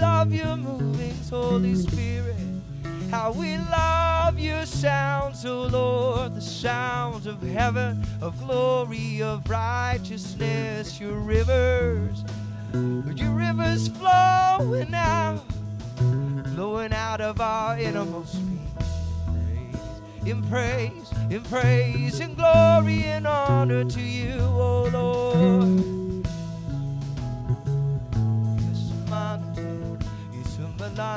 love your movings, Holy Spirit. How we love your sounds, O Lord, the sounds of heaven, of glory, of righteousness, your rivers. Your rivers flowing out, flowing out of our innermost being. In praise, in praise, in glory, and honor to you, O Lord.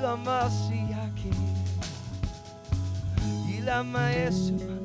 la maestro tongue is a pen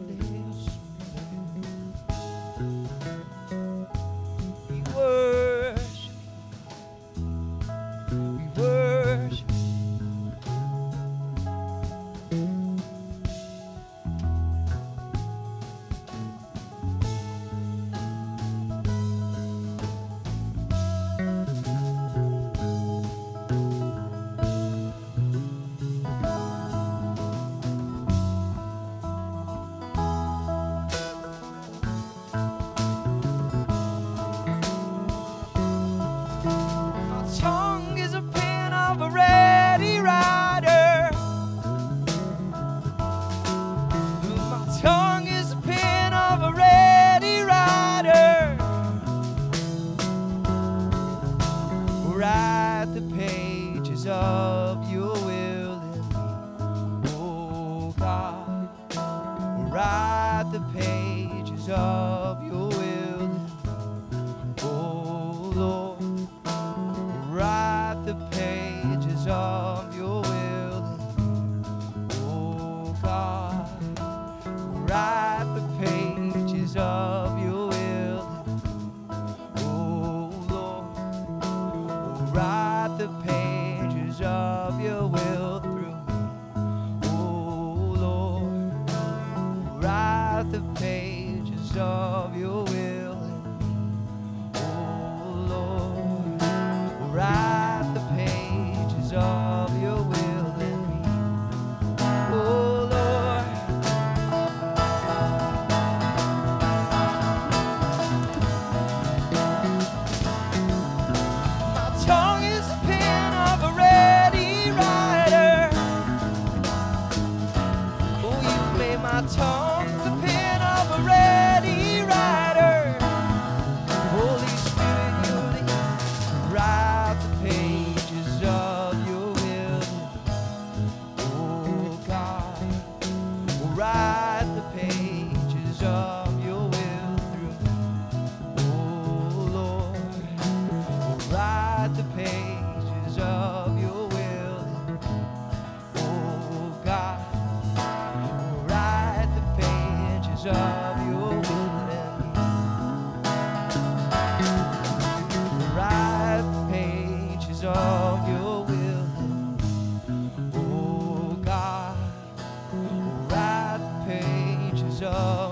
Oh.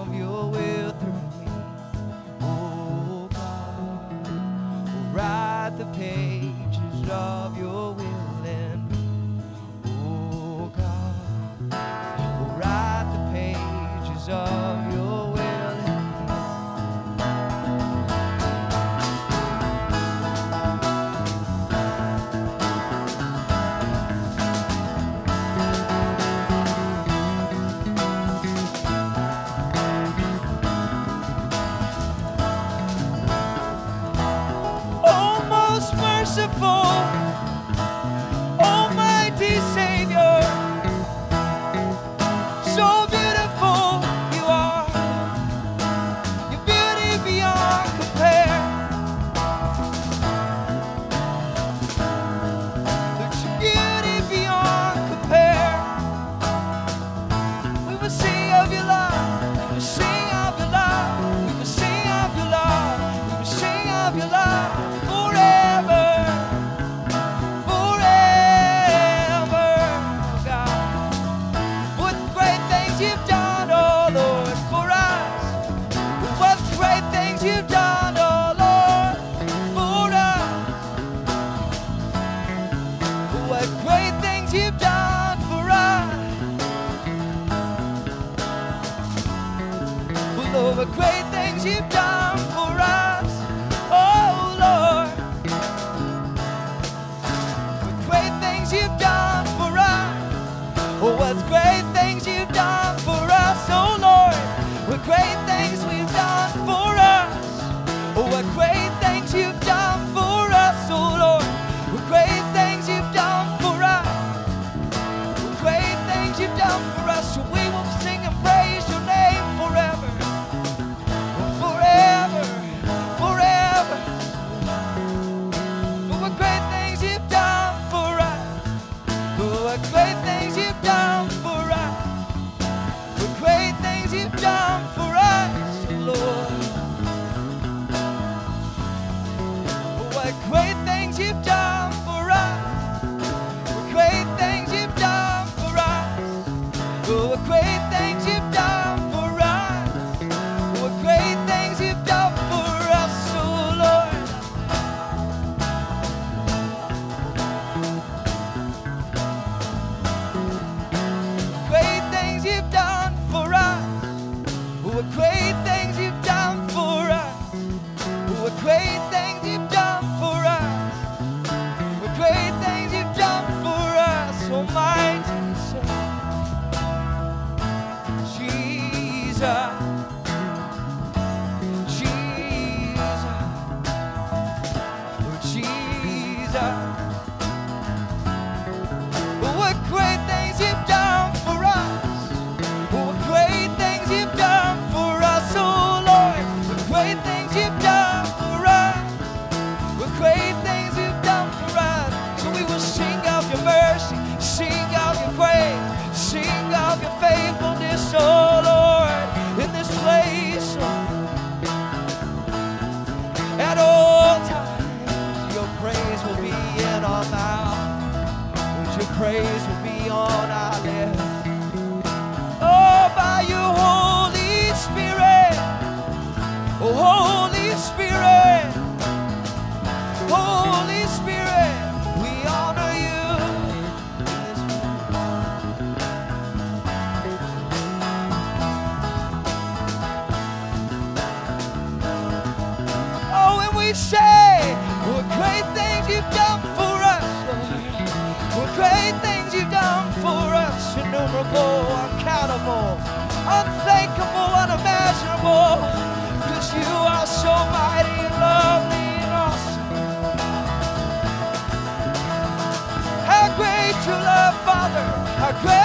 God.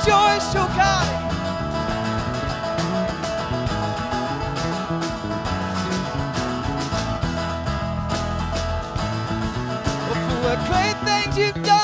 is yours, O oh God. What great things you've done.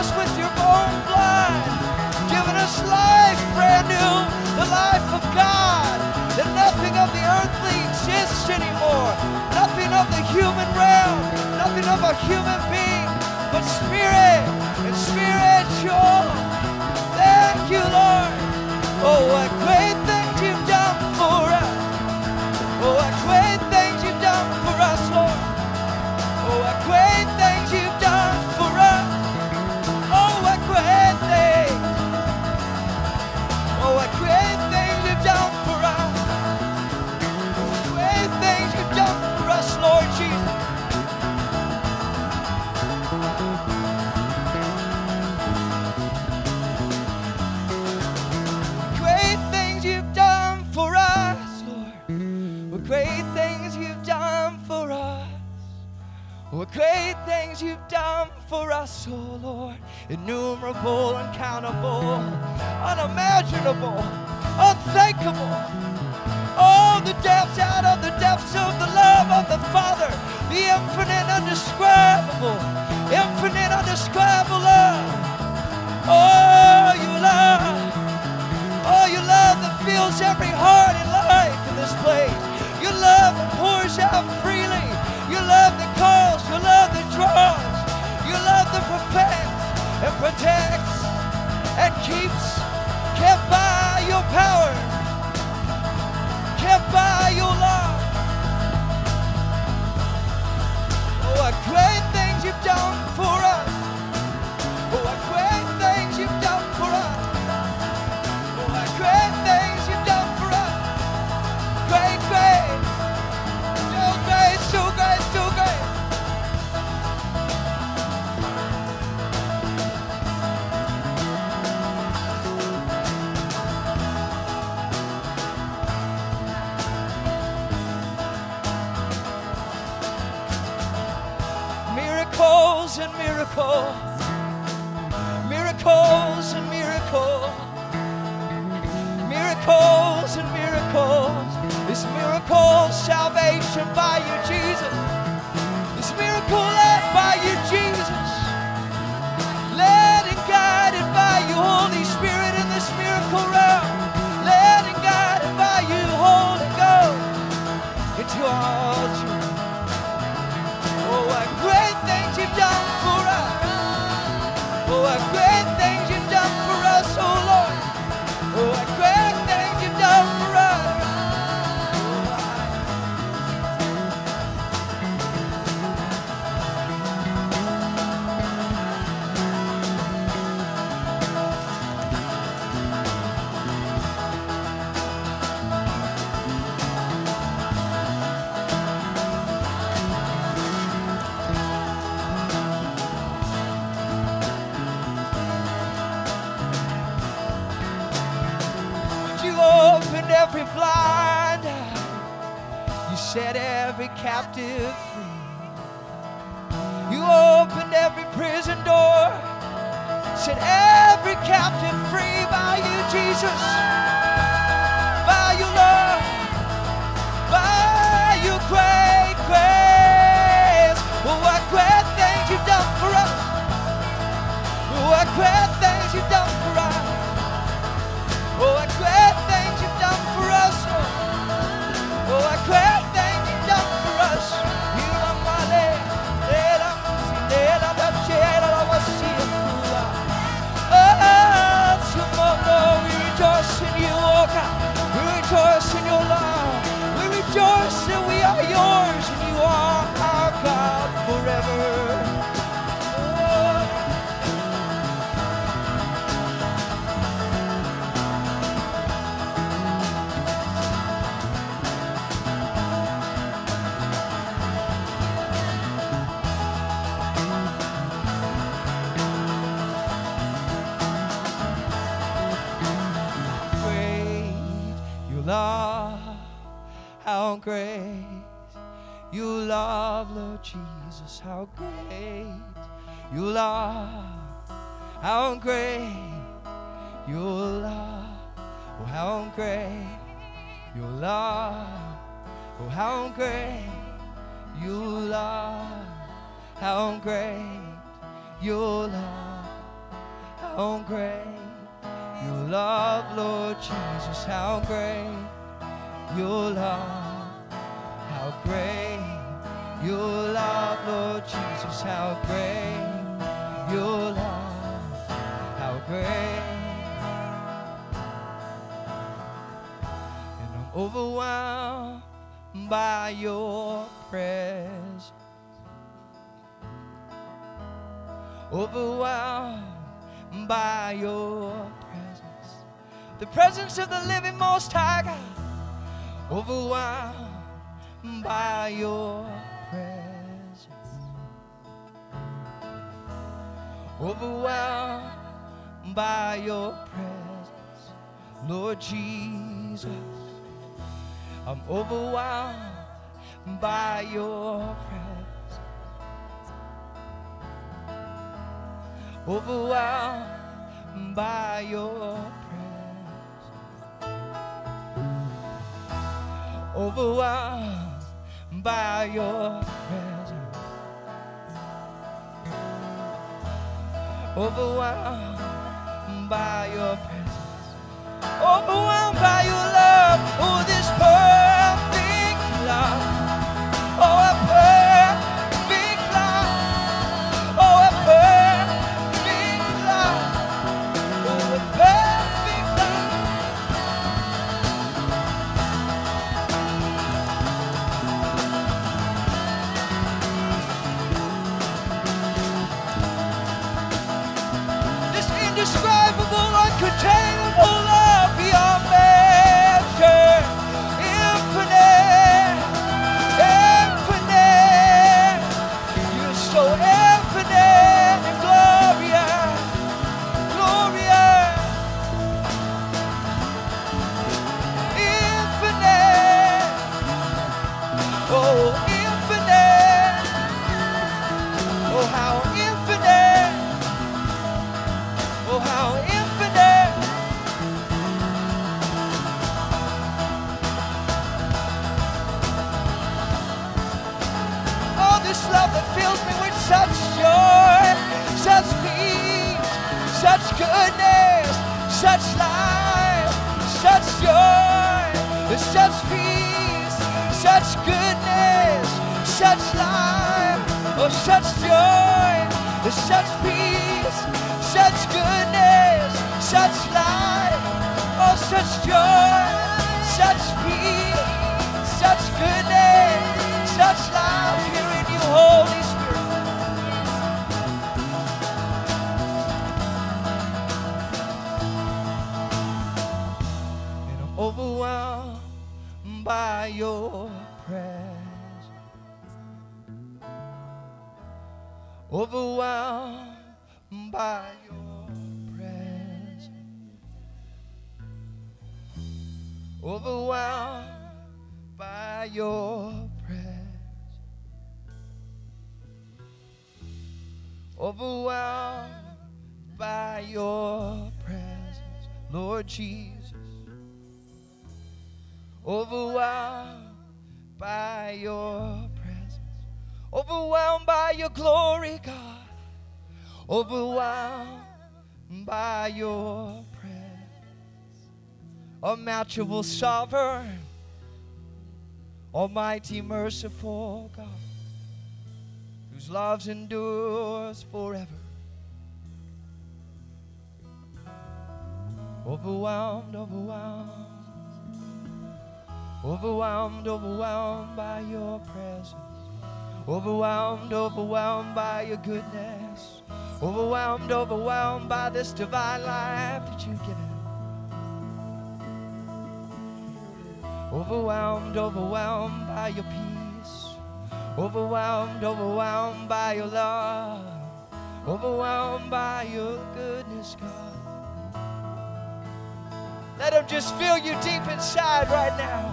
Us with your own blood, giving us life brand new, the life of God. That nothing of the earthly exists anymore, nothing of the human realm, nothing of a human being, but spirit and spiritual. Thank you, Lord. Oh, what great great things you've done for us, oh Lord. Innumerable, uncountable, unimaginable, unthinkable. Oh, the depths out of the depths of the love of the Father, the infinite, undescribable, infinite, undescribable love. Oh, you love. Oh, your love that fills every heart and life in this place. Your love that pours out freely. That. Your love that perfects and protects and keeps. Kept by your power. Kept by your love. Oh, what great things you've done for us. Oh, what great miracles. Miracles and miracles miracles and miracles. This miracle salvation by you, Jesus. This miracle led by you, Jesus. Led and guided by you, Holy Spirit, in this miracle realm. Led and guided by you, Holy Ghost, into all truth. Oh, what great things you've done for I How great you love, how great you love, oh how great you love, oh how great you love, how great you love, how great. You love, Lord Jesus, how great your love, how great your love, Lord Jesus, how great your love, how great. And I'm overwhelmed by your presence, overwhelmed by your presence. The presence of the living Most High God, overwhelmed by your Overwhelmed by your presence, Lord Jesus. I'm overwhelmed by your presence. Overwhelmed by your presence. Overwhelmed by your presence. Overwhelmed by your presence. Overwhelmed by your love. Oh, this perfect love. Oh, a perfect oh, such joy, such peace, such goodness, such life, oh, such joy, such peace, such goodness, such life here in you, Holy Spirit. And I'm overwhelmed by your overwhelmed by your presence, overwhelmed by your presence, overwhelmed by your presence, Lord Jesus, overwhelmed by your overwhelmed by your glory, God. Overwhelmed by your presence, unmatchable sovereign, almighty merciful God, whose love endures forever. Overwhelmed, overwhelmed, overwhelmed, overwhelmed by your presence, overwhelmed, overwhelmed by your goodness, overwhelmed, overwhelmed by this divine life that you've given. Overwhelmed, overwhelmed by your peace, overwhelmed, overwhelmed by your love, overwhelmed by your goodness, God. Let him just feel you deep inside right now.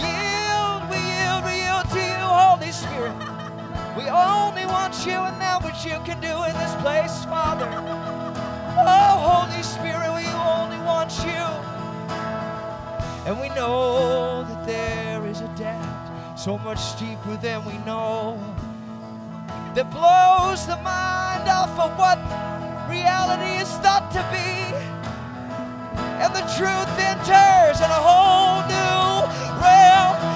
Yield, we yield, we yield to you, Holy Spirit. We only want you and that what you can do in this place, Father. Oh, Holy Spirit, we only want you. And we know that there is a depth so much deeper than we know that blows the mind off of what reality is thought to be and the truth enters and a whole new realm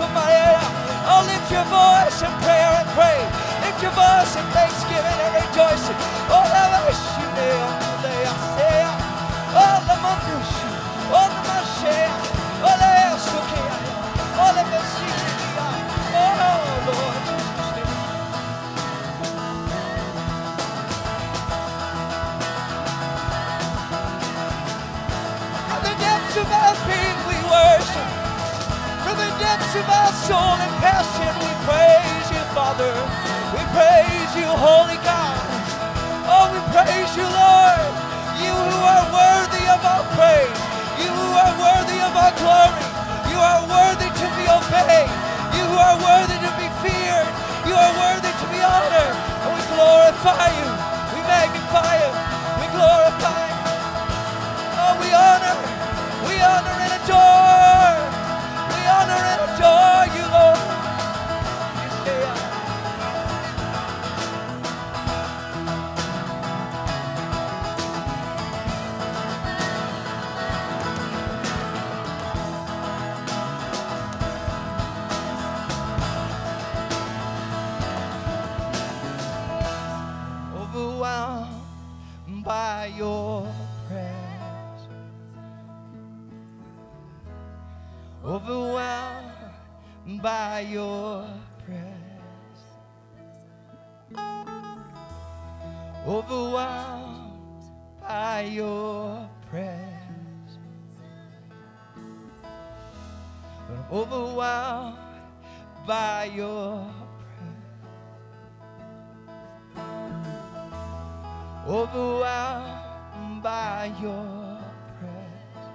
eshu maera. Oh, lift your voice in prayer and pray. Lift your voice in thanksgiving and rejoicing. Oh, la sea. Oh, la mandushi. Oh, la mashea. Depths of our soul and passion we praise you, Father. We praise you, Holy God. Oh, we praise you, Lord. You who are worthy of our praise. You who are worthy of our glory. You are worthy to be obeyed. You who are worthy to be feared. You are worthy to be honored. And we glorify you. We magnify you. We glorify you. Oh, we honor, we honor and adore. Honor and adore you, Lord. By your presence. Overwhelmed by your presence.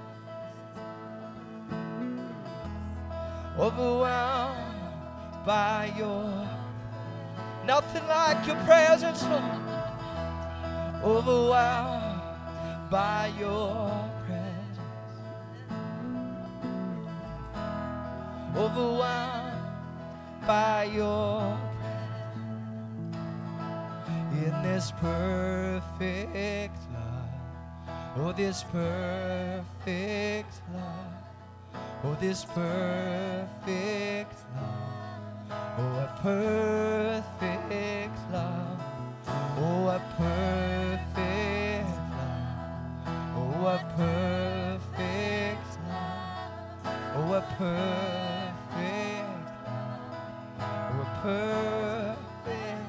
Overwhelmed by your nothing like your presence, Lord. Overwhelmed by your presence. Overwhelmed by your in this perfect love, oh this perfect love, oh this perfect love, oh a perfect love, oh a perfect love, oh a perfect love, oh a perfect perfect,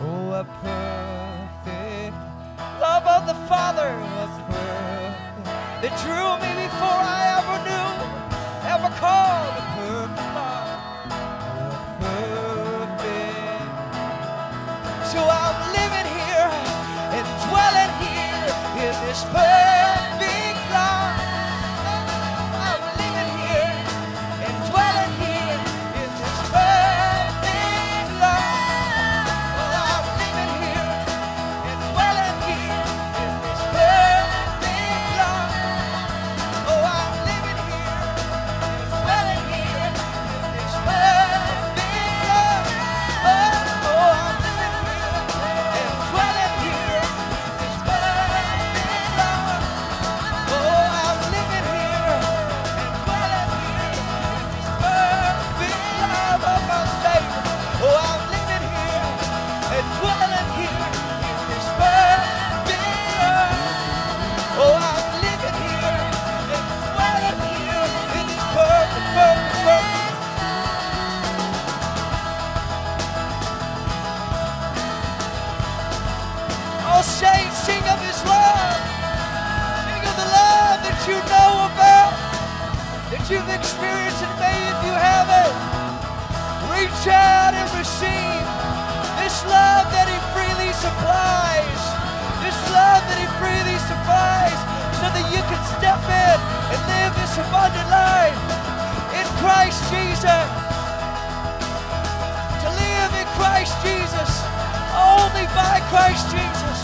oh, a perfect love of the Father, a perfect that drew me before I ever knew, ever called a perfect love, oh, a perfect. So I'm living here and dwelling here in this place. step in and live this abundant life in Christ Jesus. To live in Christ Jesus, only by Christ Jesus,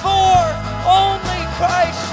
for only Christ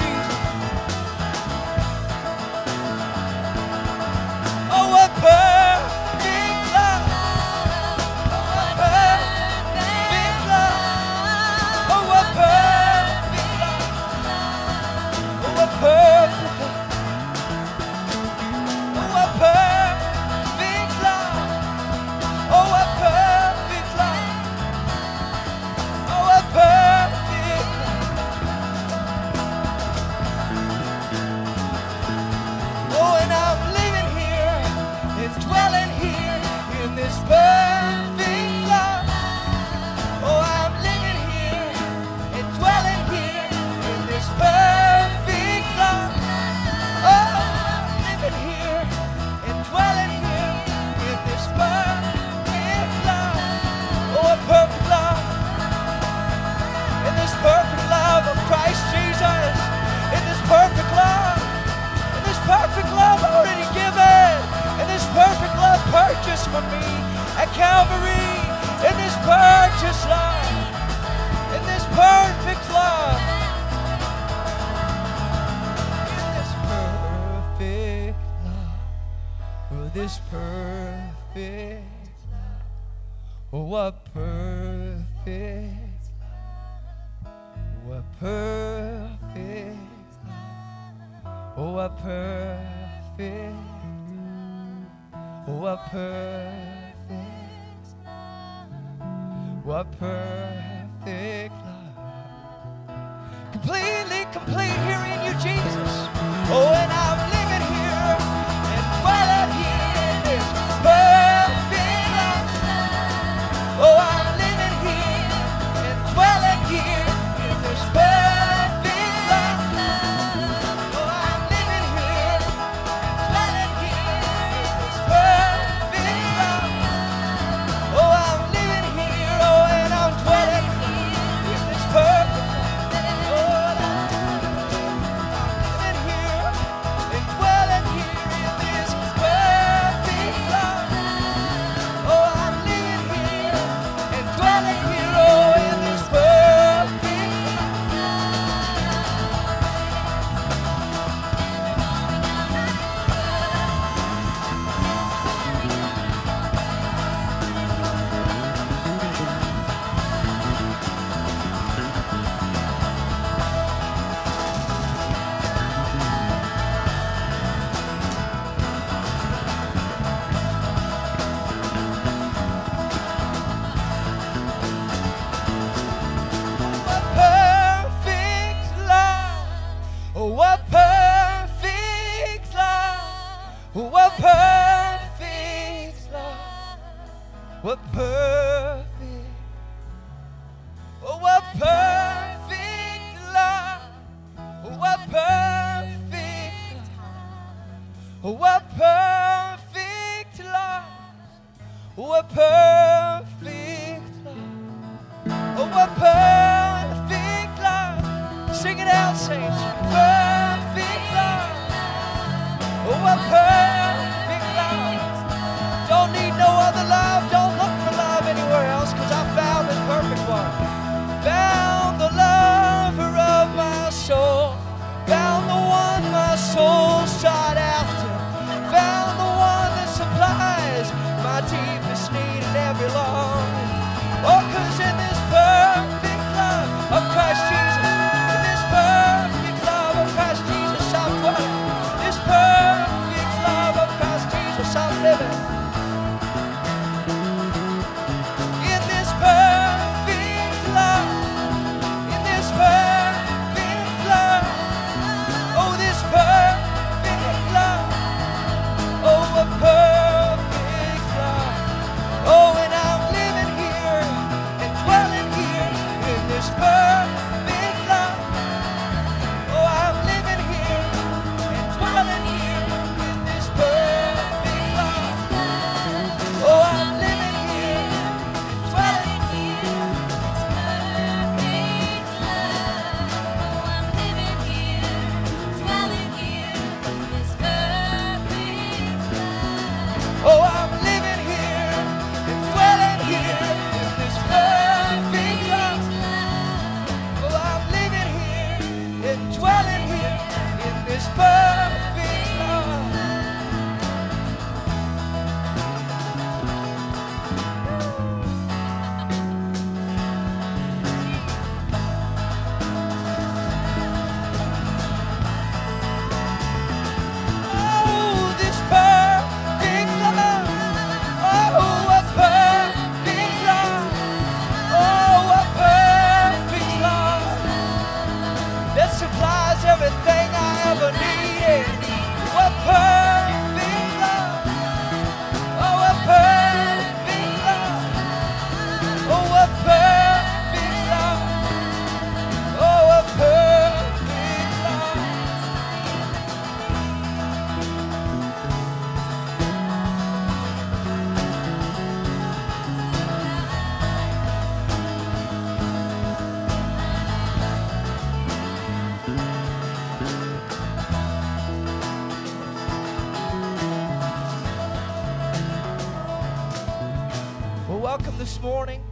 morning.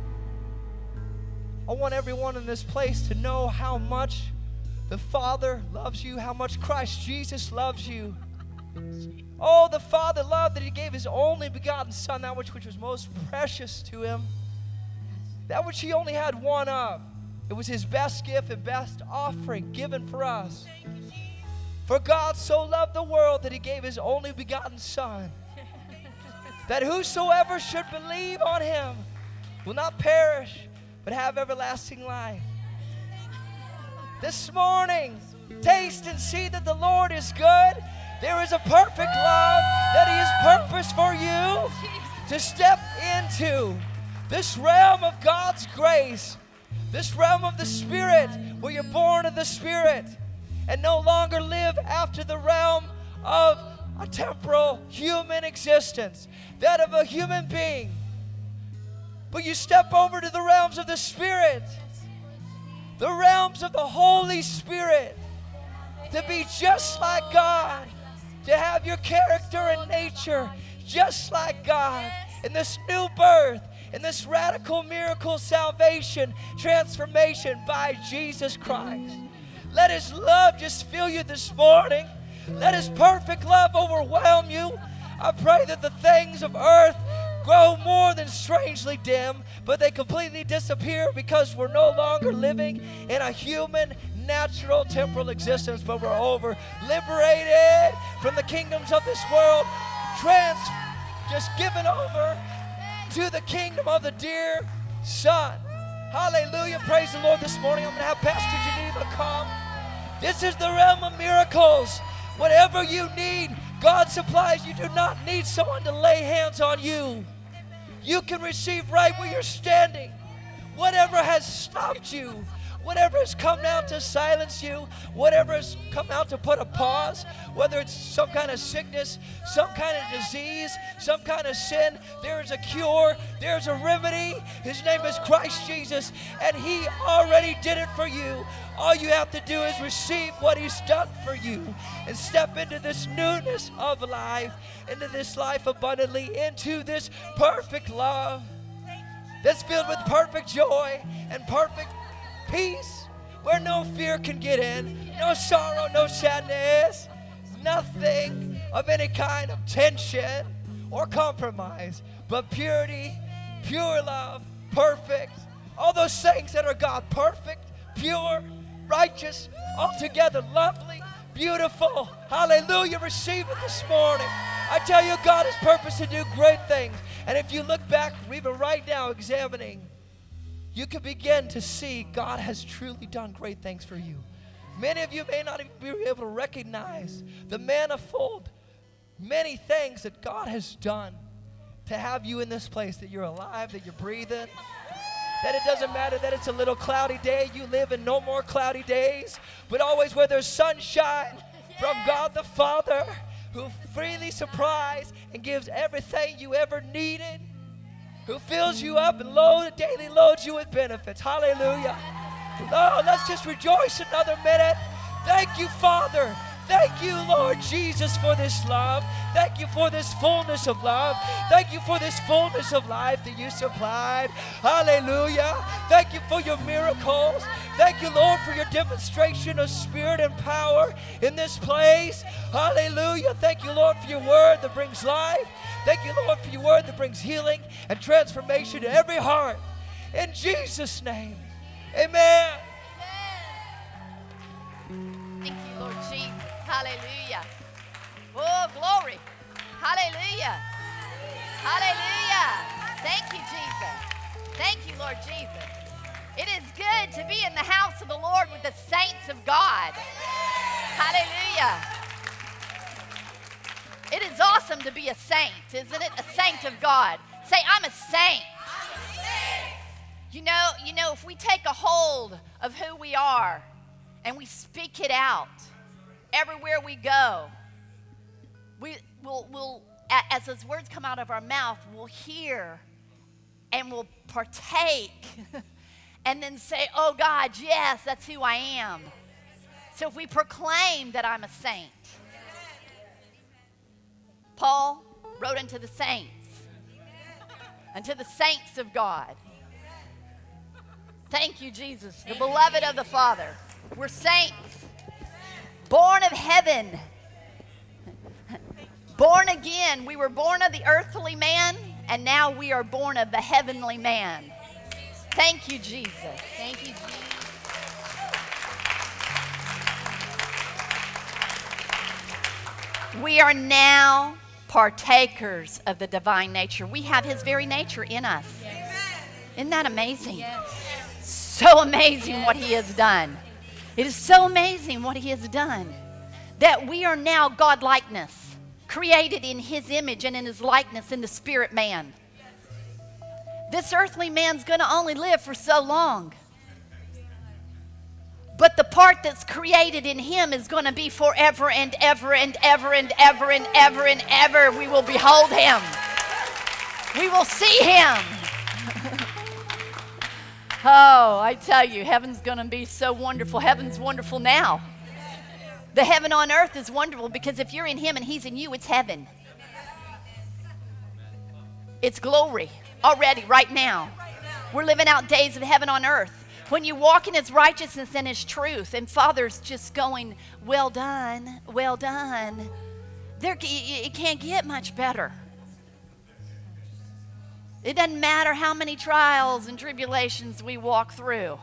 I want everyone in this place to know how much the Father loves you, how much Christ Jesus loves you. Oh, the Father loved that He gave His only begotten Son, that which, which was most precious to Him, that which He only had one of. It was His best gift and best offering given for us. For God so loved the world that He gave His only begotten Son that whosoever should believe on him will not perish, but have everlasting life. This morning, taste and see that the Lord is good. There is a perfect love that He has purposed for you to step into this realm of God's grace, this realm of the Spirit, where you're born of the Spirit and no longer live after the realm of a temporal human existence, that of a human being. But you step over to the realms of the Spirit, the realms of the Holy Spirit, to be just like God, to have your character and nature just like God. In this new birth, in this radical miracle salvation, transformation by Jesus Christ. Let His love just fill you this morning. Let His perfect love overwhelm you. I pray that the things of earth grow more than strangely dim, but they completely disappear because we're no longer living in a human, natural, temporal existence, but we're over, liberated from the kingdoms of this world, trans, just given over to the kingdom of the dear Son. Hallelujah. Praise the Lord this morning. I'm going to have Pastor Geneva come. This is the realm of miracles. Whatever you need, God supplies. You do not need someone to lay hands on you. You can receive right where you're standing. Whatever has stopped you, whatever has come out to silence you, whatever has come out to put a pause, whether it's some kind of sickness, some kind of disease, some kind of sin, there is a cure, there's a remedy. His name is Christ Jesus, and He already did it for you. All you have to do is receive what He's done for you and step into this newness of life, into this life abundantly, into this perfect love that's filled with perfect joy and perfect peace where no fear can get in, no sorrow, no sadness, nothing of any kind of tension or compromise, but purity, pure love, perfect. All those things that are God, perfect, pure, righteous, altogether lovely, beautiful. Hallelujah. Receive it this morning. I tell you, God has purpose to do great things. And if you look back, even right now, examining, you can begin to see God has truly done great things for you. Many of you may not even be able to recognize the manifold, many things that God has done to have you in this place, that you're alive, that you're breathing, that it doesn't matter that it's a little cloudy day, you live in no more cloudy days, but always where there's sunshine from God the Father who freely supplies and gives everything you ever needed, who fills you up and load, daily loads you with benefits. Hallelujah. Oh, let's just rejoice another minute. Thank you, Father. Thank you, Lord Jesus, for this love. Thank you for this fullness of love. Thank you for this fullness of life that you supplied. Hallelujah. Thank you for your miracles. Thank you, Lord, for your demonstration of spirit and power in this place. Hallelujah. Thank you, Lord, for your word that brings life. Thank you, Lord, for your word that brings healing and transformation to every heart. In Jesus' name, amen. Hallelujah. Oh, glory. Hallelujah. Hallelujah. Thank you, Jesus. Thank you, Lord Jesus. It is good to be in the house of the Lord with the saints of God. Hallelujah. It is awesome to be a saint, isn't it? A saint of God. Say, I'm a saint. You know, you know, if we take a hold of who we are and we speak it out everywhere we go, we will will as those words come out of our mouth, we'll hear and we'll partake and then say, Oh God, yes, that's who I am. So if we proclaim that I'm a saint, Paul wrote unto the saints, unto the saints of God. Thank you, Jesus, the beloved of the Father. We're saints, born of heaven, born again. We were born of the earthly man, and now we are born of the heavenly man. Thank you, Jesus. Thank you, Jesus. We are now partakers of the divine nature. We have his very nature in us. Isn't that amazing? So amazing what he has done. It is so amazing what he has done that we are now God likeness, created in his image and in his likeness in the spirit man. This earthly man's going to only live for so long. But the part that's created in him is going to be forever and ever and ever and ever and ever and ever. We will behold him. We will see him. oh, I tell you, heaven's going to be so wonderful. Heaven's wonderful now. The heaven on earth is wonderful because if you're in him and he's in you, it's heaven. It's glory already, right now. We're living out days of heaven on earth. When you walk in His righteousness and His truth, and Father's just going, Well done, well done, there, it can't get much better. It doesn't matter how many trials and tribulations we walk through,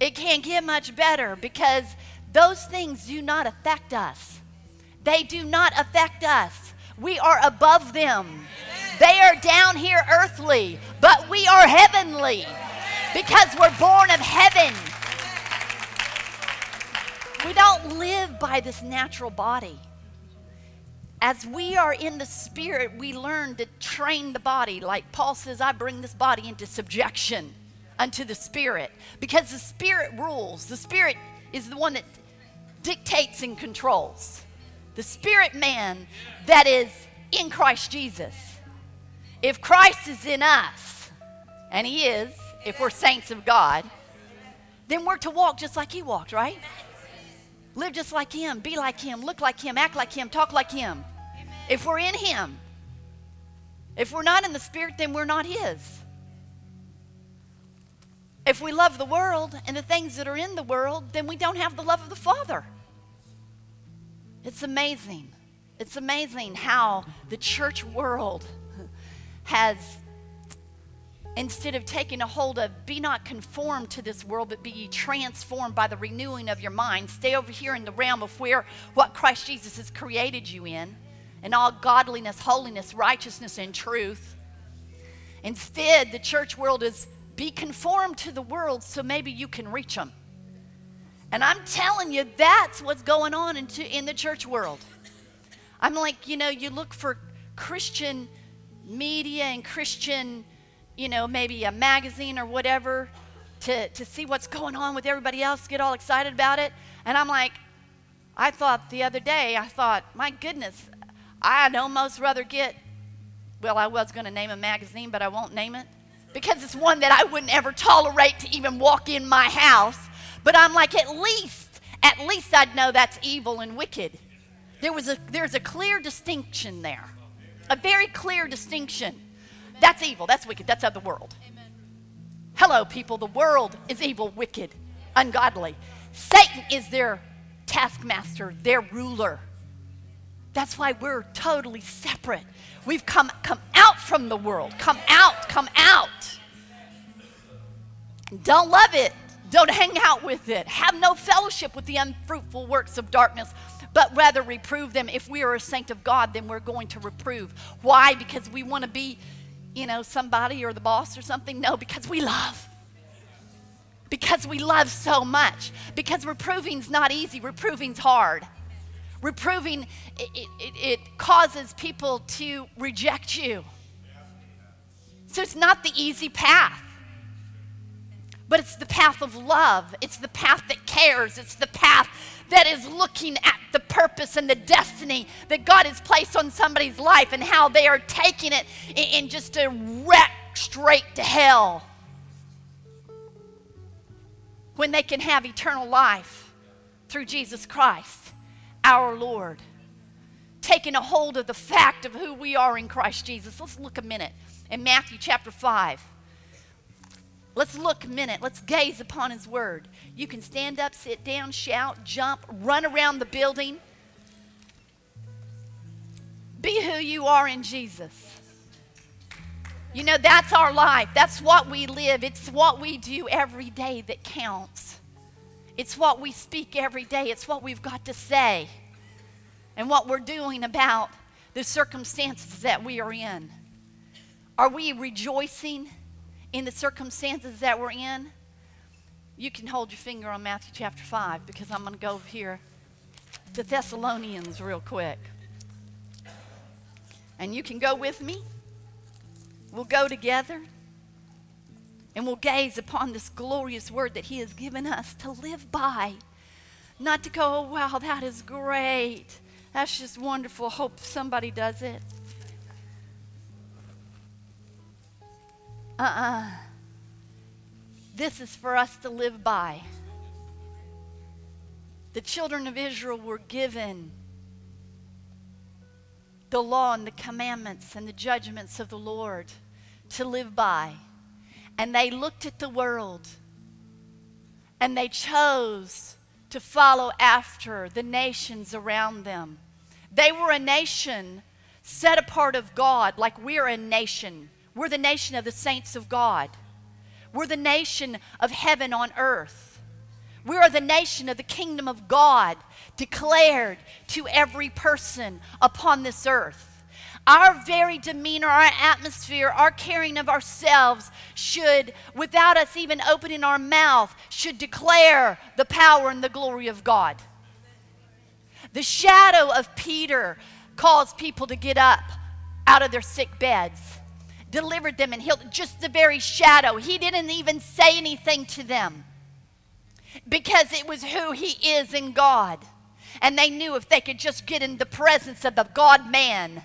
it can't get much better because those things do not affect us. They do not affect us. We are above them. They are down here earthly, but we are heavenly because we're born of heaven. We don't live by this natural body. As we are in the spirit, we learn to train the body. Like Paul says, I bring this body into subjection unto the spirit because the spirit rules. The spirit is the one that dictates and controls. The spirit man that is in Christ Jesus. If Christ is in us, and he is, if we're saints of God, then we're to walk just like he walked, right? Live just like him, be like him, look like him, act like him, talk like him. If we're in him, if we're not in the spirit, then we're not his. If we love the world and the things that are in the world, then we don't have the love of the Father. It's amazing. It's amazing how the church world has, instead of taking a hold of, be not conformed to this world, but be ye transformed by the renewing of your mind. Stay over here in the realm of where what Christ Jesus has created you in, and all godliness, holiness, righteousness, and truth. Instead, the church world is be conformed to the world so maybe you can reach them. And I'm telling you, that's what's going on in, in the church world. I'm like, you know, you look for Christian media and Christian, you know, maybe a magazine or whatever to, to see what's going on with everybody else, get all excited about it. And I'm like, I thought the other day, I thought, my goodness, I'd almost rather get, well, I was going to name a magazine, but I won't name it because it's one that I wouldn't ever tolerate to even walk in my house. But I'm like, at least, at least I'd know that's evil and wicked. There was a, there's a clear distinction there, a very clear distinction. That's evil, that's wicked, that's of the world. Hello, people, the world is evil, wicked, ungodly. Satan is their taskmaster, their ruler. That's why we're totally separate. We've come, come out from the world. Come out, come out. Don't love it. Don't hang out with it. Have no fellowship with the unfruitful works of darkness, but rather reprove them. If we are a saint of God, then we're going to reprove. Why? Because we want to be, you know, somebody or the boss or something? No, because we love. Because we love so much. Because reproving's not easy, reproving's hard. Reproving, it, it, it causes people to reject you. So it's not the easy path. But it's the path of love. It's the path that cares. It's the path that is looking at the purpose and the destiny that God has placed on somebody's life and how they are taking it in just a wreck straight to hell. When they can have eternal life through Jesus Christ, our Lord. Taking a hold of the fact of who we are in Christ Jesus. Let's look a minute in Matthew chapter 5. Let's look a minute. Let's gaze upon his word. You can stand up, sit down, shout, jump, run around the building. Be who you are in Jesus. You know, that's our life. That's what we live. It's what we do every day that counts. It's what we speak every day. It's what we've got to say and what we're doing about the circumstances that we are in. Are we rejoicing? in the circumstances that we're in, you can hold your finger on Matthew chapter 5 because I'm going to go over here to Thessalonians real quick. And you can go with me. We'll go together and we'll gaze upon this glorious word that He has given us to live by. Not to go, oh, wow, that is great. That's just wonderful. Hope somebody does it. uh uh This is for us to live by. The children of Israel were given the law and the commandments and the judgments of the Lord to live by. And they looked at the world and they chose to follow after the nations around them. They were a nation set apart of God, like we're a nation we're the nation of the saints of God. We're the nation of heaven on earth. We are the nation of the kingdom of God declared to every person upon this earth. Our very demeanor, our atmosphere, our caring of ourselves should, without us even opening our mouth, should declare the power and the glory of God. The shadow of Peter caused people to get up out of their sick beds delivered them and healed. Just the very shadow. He didn't even say anything to them because it was who he is in God. And they knew if they could just get in the presence of the God man,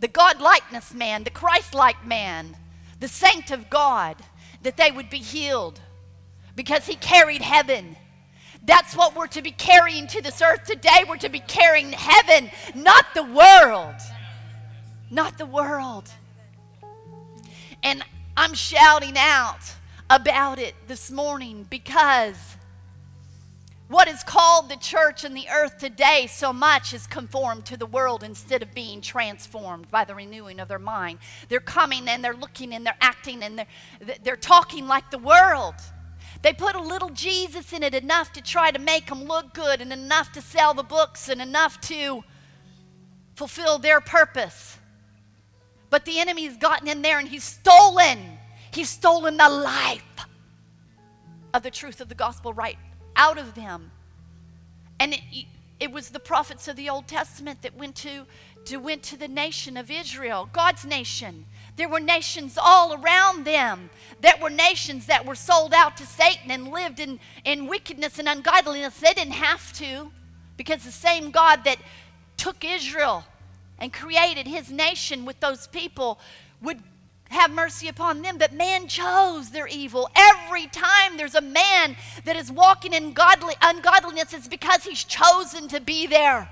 the God likeness man, the Christ like man, the saint of God, that they would be healed. because he carried heaven. That's what we're to be carrying to this earth today. We're to be carrying heaven, not the world. Not the world. And I'm shouting out about it this morning because what is called the church and the earth today so much is conformed to the world instead of being transformed by the renewing of their mind. They're coming and they're looking and they're acting and they're, they're talking like the world. They put a little Jesus in it, enough to try to make them look good, and enough to sell the books, and enough to fulfill their purpose. But the enemy's gotten in there and he's stolen. He's stolen the life of the truth of the gospel right out of them. And it, it was the prophets of the Old Testament that went to, to, went to the nation of Israel, God's nation. There were nations all around them that were nations that were sold out to Satan and lived in, in wickedness and ungodliness. They didn't have to because the same God that took Israel and created his nation with those people would have mercy upon them. But man chose their evil. Every time there's a man that is walking in godly, ungodliness, it's because he's chosen to be there.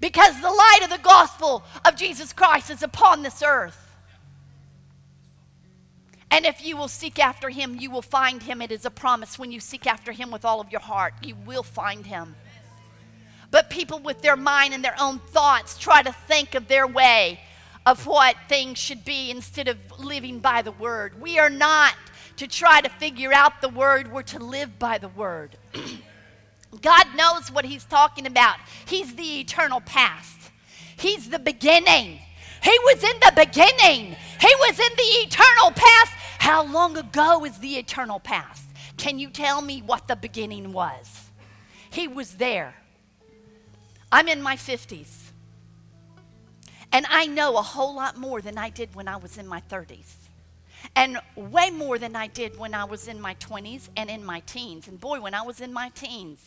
Because the light of the gospel of Jesus Christ is upon this earth. And if you will seek after him, you will find him. It is a promise. When you seek after him with all of your heart, you will find him. But people with their mind and their own thoughts try to think of their way of what things should be instead of living by the word. We are not to try to figure out the word, we're to live by the word. God knows what He's talking about. He's the eternal past, He's the beginning. He was in the beginning, He was in the eternal past. How long ago is the eternal past? Can you tell me what the beginning was? He was there. I'm in my 50s. And I know a whole lot more than I did when I was in my 30s. And way more than I did when I was in my 20s and in my teens. And boy, when I was in my teens,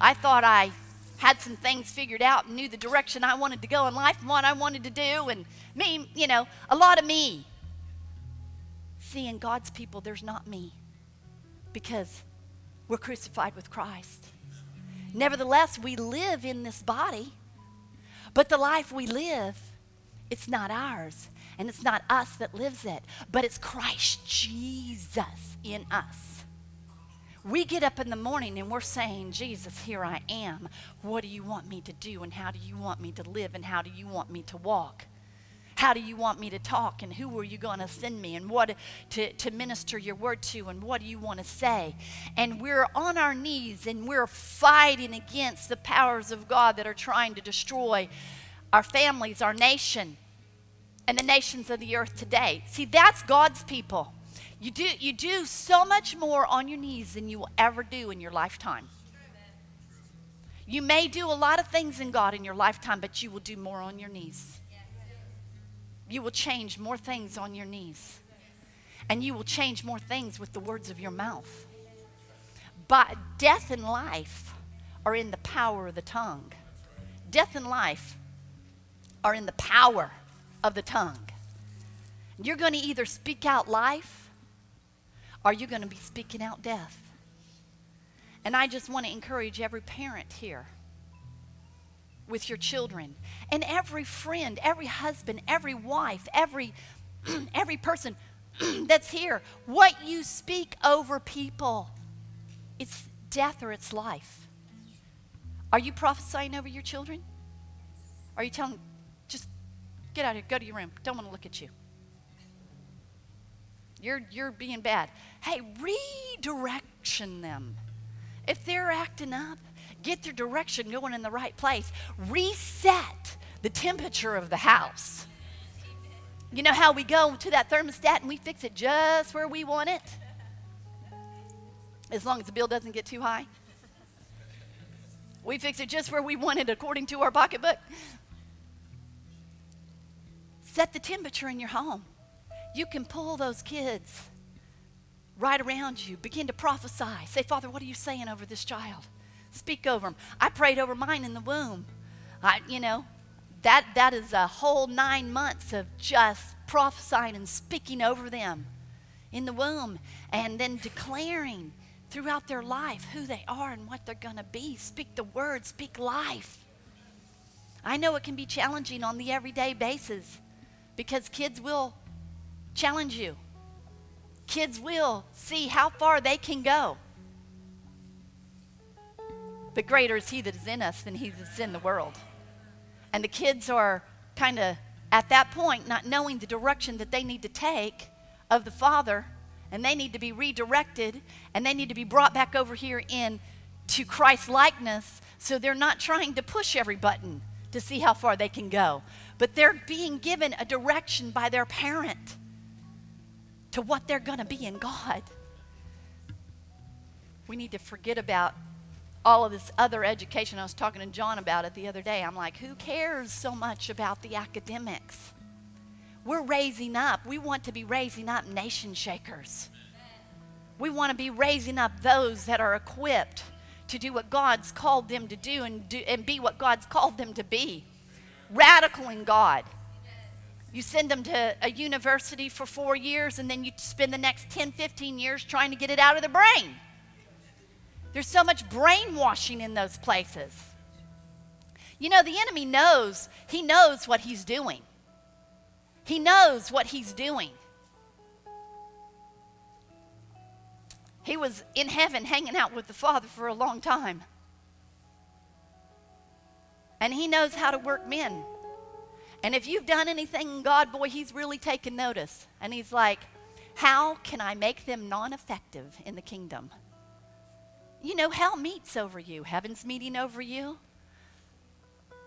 I thought I had some things figured out and knew the direction I wanted to go in life and what I wanted to do. And me, you know, a lot of me. Seeing God's people, there's not me because we're crucified with Christ. Nevertheless, we live in this body, but the life we live it's not ours, and it's not us that lives it, but it's Christ Jesus in us. We get up in the morning and we're saying, Jesus, here I am. What do you want me to do? And how do you want me to live? And how do you want me to walk? How do you want me to talk? And who are you going to send me? And what to, to minister your word to? And what do you want to say? And we're on our knees and we're fighting against the powers of God that are trying to destroy our families, our nation, and the nations of the earth today. See, that's God's people. You do, you do so much more on your knees than you will ever do in your lifetime. You may do a lot of things in God in your lifetime, but you will do more on your knees. You will change more things on your knees. And you will change more things with the words of your mouth. But death and life are in the power of the tongue. Death and life are in the power of the tongue. You're going to either speak out life or you're going to be speaking out death. And I just want to encourage every parent here with your children and every friend, every husband, every wife, every every person that's here, what you speak over people, it's death or it's life. Are you prophesying over your children? Are you telling Get out of here. Go to your room. Don't want to look at you. You're, you're being bad. Hey, redirection them. If they're acting up, get their direction going in the right place. Reset the temperature of the house. You know how we go to that thermostat and we fix it just where we want it? As long as the bill doesn't get too high. We fix it just where we want it according to our pocketbook. Set the temperature in your home. You can pull those kids right around you. Begin to prophesy. Say, Father, what are you saying over this child? Speak over them. I prayed over mine in the womb. I, you know, that, that is a whole nine months of just prophesying and speaking over them in the womb and then declaring throughout their life who they are and what they're going to be. Speak the word, speak life. I know it can be challenging on the everyday basis because kids will challenge you. Kids will see how far they can go. But greater is He that is in us than He that's in the world. And the kids are kind of at that point not knowing the direction that they need to take of the Father and they need to be redirected and they need to be brought back over here in to Christ likeness so they're not trying to push every button to see how far they can go but they're being given a direction by their parent to what they're going to be in God we need to forget about all of this other education I was talking to John about it the other day I'm like who cares so much about the academics we're raising up. We want to be raising up nation shakers. We want to be raising up those that are equipped to do what God's called them to do and, do and be what God's called them to be. Radical in God. You send them to a university for four years and then you spend the next 10, 15 years trying to get it out of the brain. There's so much brainwashing in those places. You know, the enemy knows, he knows what he's doing. He knows what he's doing. He was in heaven hanging out with the Father for a long time. And he knows how to work men. And if you've done anything God, boy, he's really taken notice. And he's like, how can I make them non effective in the kingdom? You know, hell meets over you, heaven's meeting over you.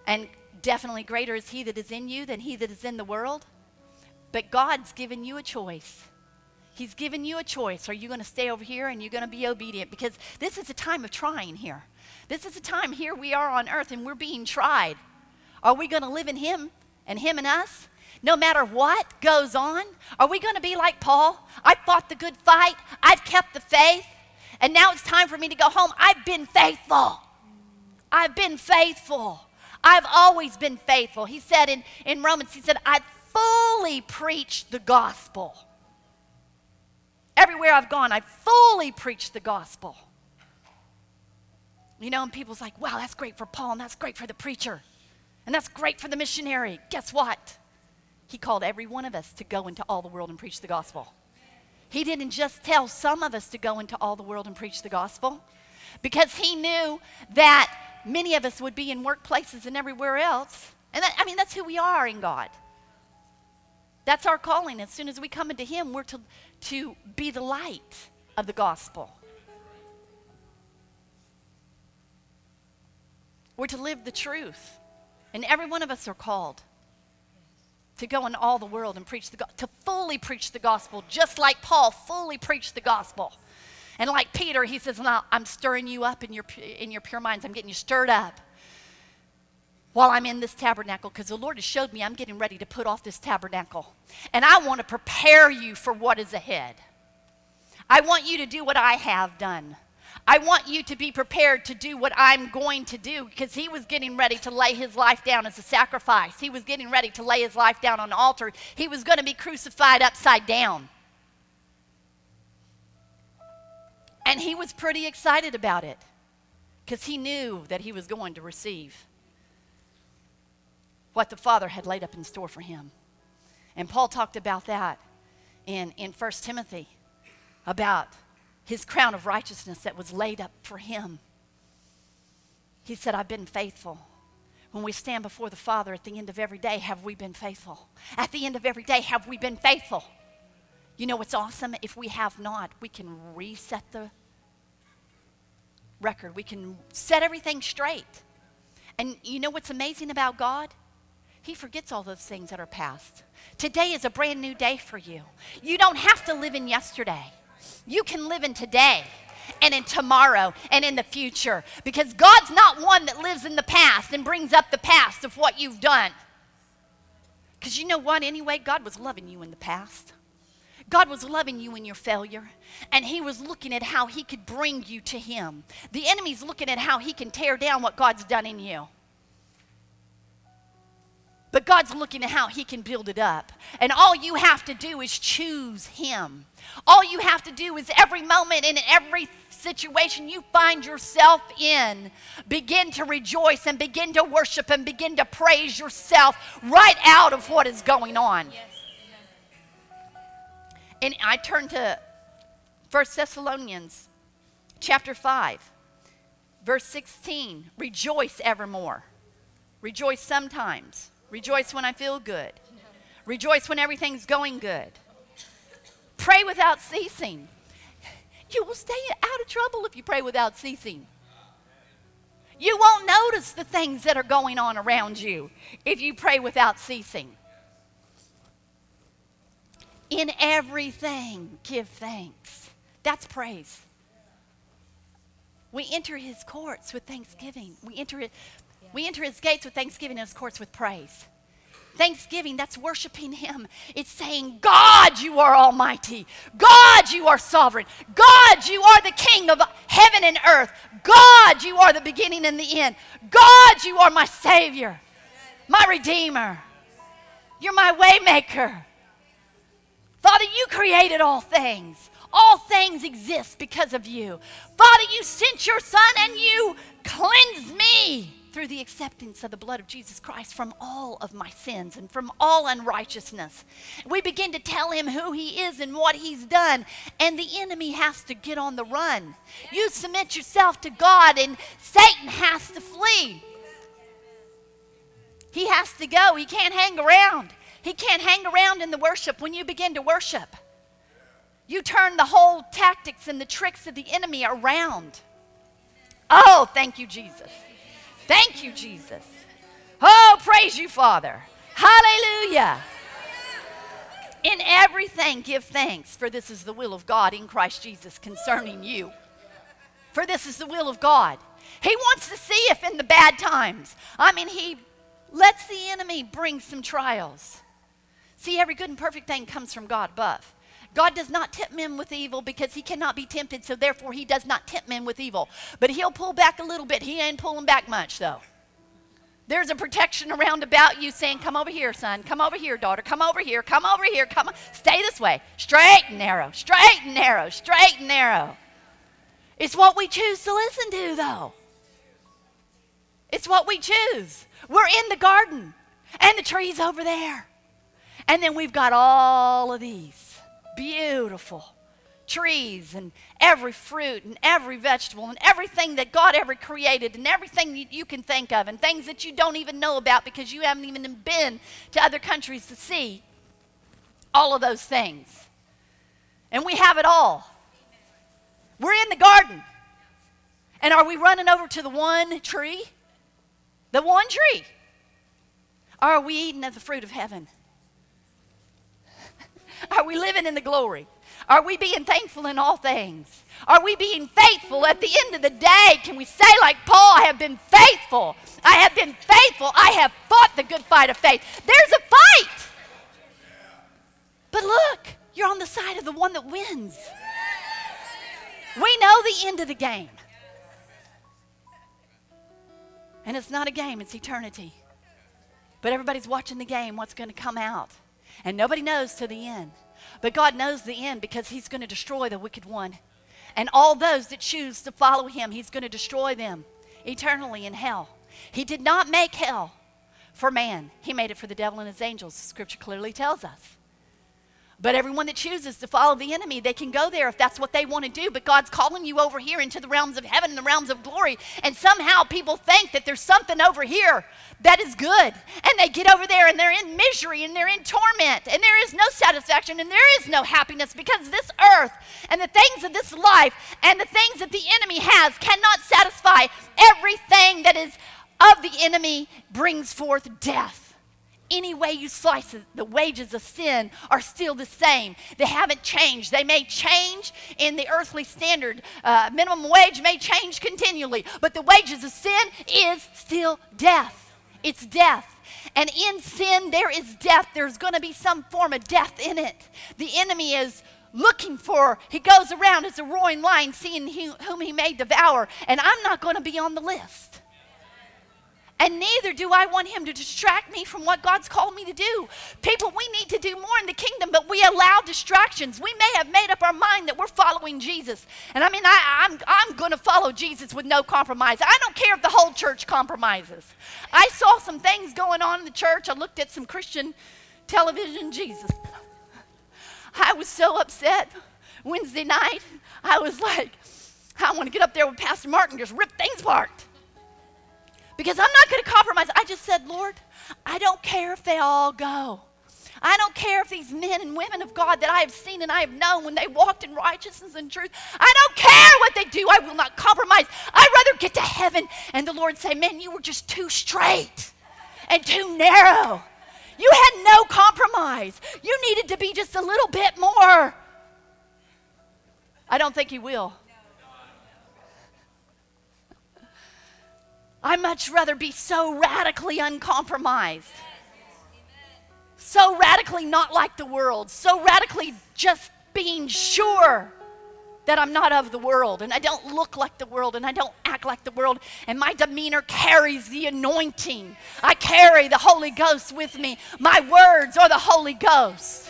And definitely greater is he that is in you than he that is in the world. But God's given you a choice. He's given you a choice. Are you going to stay over here and you're going to be obedient? Because this is a time of trying here. This is a time here we are on earth and we're being tried. Are we going to live in Him and Him and us? No matter what goes on? Are we going to be like Paul? I fought the good fight, I've kept the faith, and now it's time for me to go home. I've been faithful. I've been faithful. I've always been faithful. He said in, in Romans, he said, I've fully preached the gospel. Everywhere I've gone, I've fully preached the gospel. You know, and people's like, wow, that's great for Paul, and that's great for the preacher, and that's great for the missionary. Guess what? He called every one of us to go into all the world and preach the gospel. He didn't just tell some of us to go into all the world and preach the gospel because he knew that many of us would be in workplaces and everywhere else. And that, I mean, that's who we are in God. That's our calling. As soon as we come into Him, we're to, to be the light of the gospel. We're to live the truth. And every one of us are called to go in all the world and preach the to fully preach the gospel, just like Paul fully preached the gospel. And like Peter, he says, no, I'm stirring you up in your, in your pure minds. I'm getting you stirred up while I'm in this tabernacle because the Lord has showed me I'm getting ready to put off this tabernacle. And I want to prepare you for what is ahead. I want you to do what I have done. I want you to be prepared to do what I'm going to do because he was getting ready to lay his life down as a sacrifice. He was getting ready to lay his life down on an altar. He was going to be crucified upside down. And he was pretty excited about it because he knew that he was going to receive what the Father had laid up in store for him. And Paul talked about that in, in 1 Timothy, about his crown of righteousness that was laid up for him. He said, I've been faithful. When we stand before the Father at the end of every day, have we been faithful? At the end of every day, have we been faithful? You know what's awesome? If we have not, we can reset the record. We can set everything straight. And you know what's amazing about God? He forgets all those things that are past. Today is a brand new day for you. You don't have to live in yesterday. You can live in today and in tomorrow and in the future because God's not one that lives in the past and brings up the past of what you've done. Because you know what, anyway, God was loving you in the past. God was loving you in your failure, and He was looking at how He could bring you to Him. The enemy's looking at how He can tear down what God's done in you. But God's looking at how He can build it up. And all you have to do is choose Him. All you have to do is every moment and every situation you find yourself in, begin to rejoice and begin to worship and begin to praise yourself right out of what is going on. And I turn to 1 Thessalonians chapter 5, verse 16. Rejoice evermore. Rejoice sometimes. Rejoice when I feel good. Rejoice when everything's going good. Pray without ceasing. You will stay out of trouble if you pray without ceasing. You won't notice the things that are going on around you if you pray without ceasing. In everything, give thanks. That's praise. We enter his courts with thanksgiving. We enter, it, we enter his gates with thanksgiving and his courts with praise. Thanksgiving, that's worshiping Him. It's saying, God, you are almighty. God, you are sovereign. God, you are the King of heaven and earth. God, you are the beginning and the end. God, you are my Savior, my Redeemer. You're my waymaker. Father, you created all things. All things exist because of you. Father, you sent your Son and you cleansed me through the acceptance of the blood of Jesus Christ from all of my sins and from all unrighteousness. We begin to tell him who he is and what he's done, and the enemy has to get on the run. You submit yourself to God, and Satan has to flee. He has to go. He can't hang around. He can't hang around in the worship when you begin to worship. You turn the whole tactics and the tricks of the enemy around. Oh, thank you, Jesus. Thank you, Jesus. Oh, praise you, Father. Hallelujah. In everything, give thanks, for this is the will of God in Christ Jesus concerning you. For this is the will of God. He wants to see if in the bad times, I mean, He lets the enemy bring some trials. See, every good and perfect thing comes from God above. God does not tempt men with evil because he cannot be tempted, so therefore he does not tempt men with evil. But he'll pull back a little bit. He ain't pulling back much, though. There's a protection around about you saying, Come over here, son. Come over here, daughter. Come over here. Come over here. Come on. Stay this way. Straight and narrow. Straight and narrow. Straight and narrow. It's what we choose to listen to, though. It's what we choose. We're in the garden, and the tree's over there. And then we've got all of these beautiful trees and every fruit and every vegetable and everything that God ever created and everything you, you, can think of and things that you don't even know about because you haven't even been to other countries to see. All of those things. And we have it all. We're in the garden. And are we running over to the one tree? The one tree? Or are we eating of the fruit of heaven? Are we living in the glory? Are we being thankful in all things? Are we being faithful at the end of the day? Can we say, like Paul, I have been faithful? I have been faithful. I have fought the good fight of faith. There's a fight. But look, you're on the side of the one that wins. We know the end of the game. And it's not a game, it's eternity. But everybody's watching the game, what's going to come out. And nobody knows to the end. But God knows the end because He's going to destroy the wicked one. And all those that choose to follow Him, He's going to destroy them eternally in hell. He did not make hell for man, He made it for the devil and his angels. Scripture clearly tells us. But everyone that chooses to follow the enemy, they can go there if that's what they want to do. But God's calling you over here into the realms of heaven and the realms of glory. And somehow people think that there's something over here that is good. And they get over there and they're in misery and they're in torment. And there is no satisfaction and there is no happiness because this earth and the things of this life and the things that the enemy has cannot satisfy. Everything that is of the enemy brings forth death any way you slice it, the wages of sin are still the same. They haven't changed. They may change in the earthly standard. Uh, minimum wage may change continually, but the wages of sin is still death. It's death. And in sin, there is death. There's going to be some form of death in it. The enemy is looking for, he goes around as a roaring lion, seeing whom he may devour. And I'm not going to be on the list. And neither do I want him to distract me from what God's called me to do. People, we need to do more in the kingdom, but we allow distractions. We may have made up our mind that we're following Jesus. And I mean, I, am I'm, I'm going to follow Jesus with no compromise. I don't care if the whole church compromises. I saw some things going on in the church. I looked at some Christian television, Jesus. I was so upset Wednesday night. I was like, I want to get up there with Pastor Martin and just rip things apart because I'm not going to compromise. I just said, Lord, I don't care if they all go. I don't care if these men and women of God that I have seen and I have known when they walked in righteousness and truth, I don't care what they do. I will not compromise. I'd rather get to heaven and the Lord say, Man, you were just too straight and too narrow. You had no compromise. You needed to be just a little bit more. I don't think He will. I much rather be so radically uncompromised. So radically not like the world. So radically just being sure that I'm not of the world and I don't look like the world and I don't act like the world and my demeanor carries the anointing. I carry the Holy Ghost with me. My words are the Holy Ghost.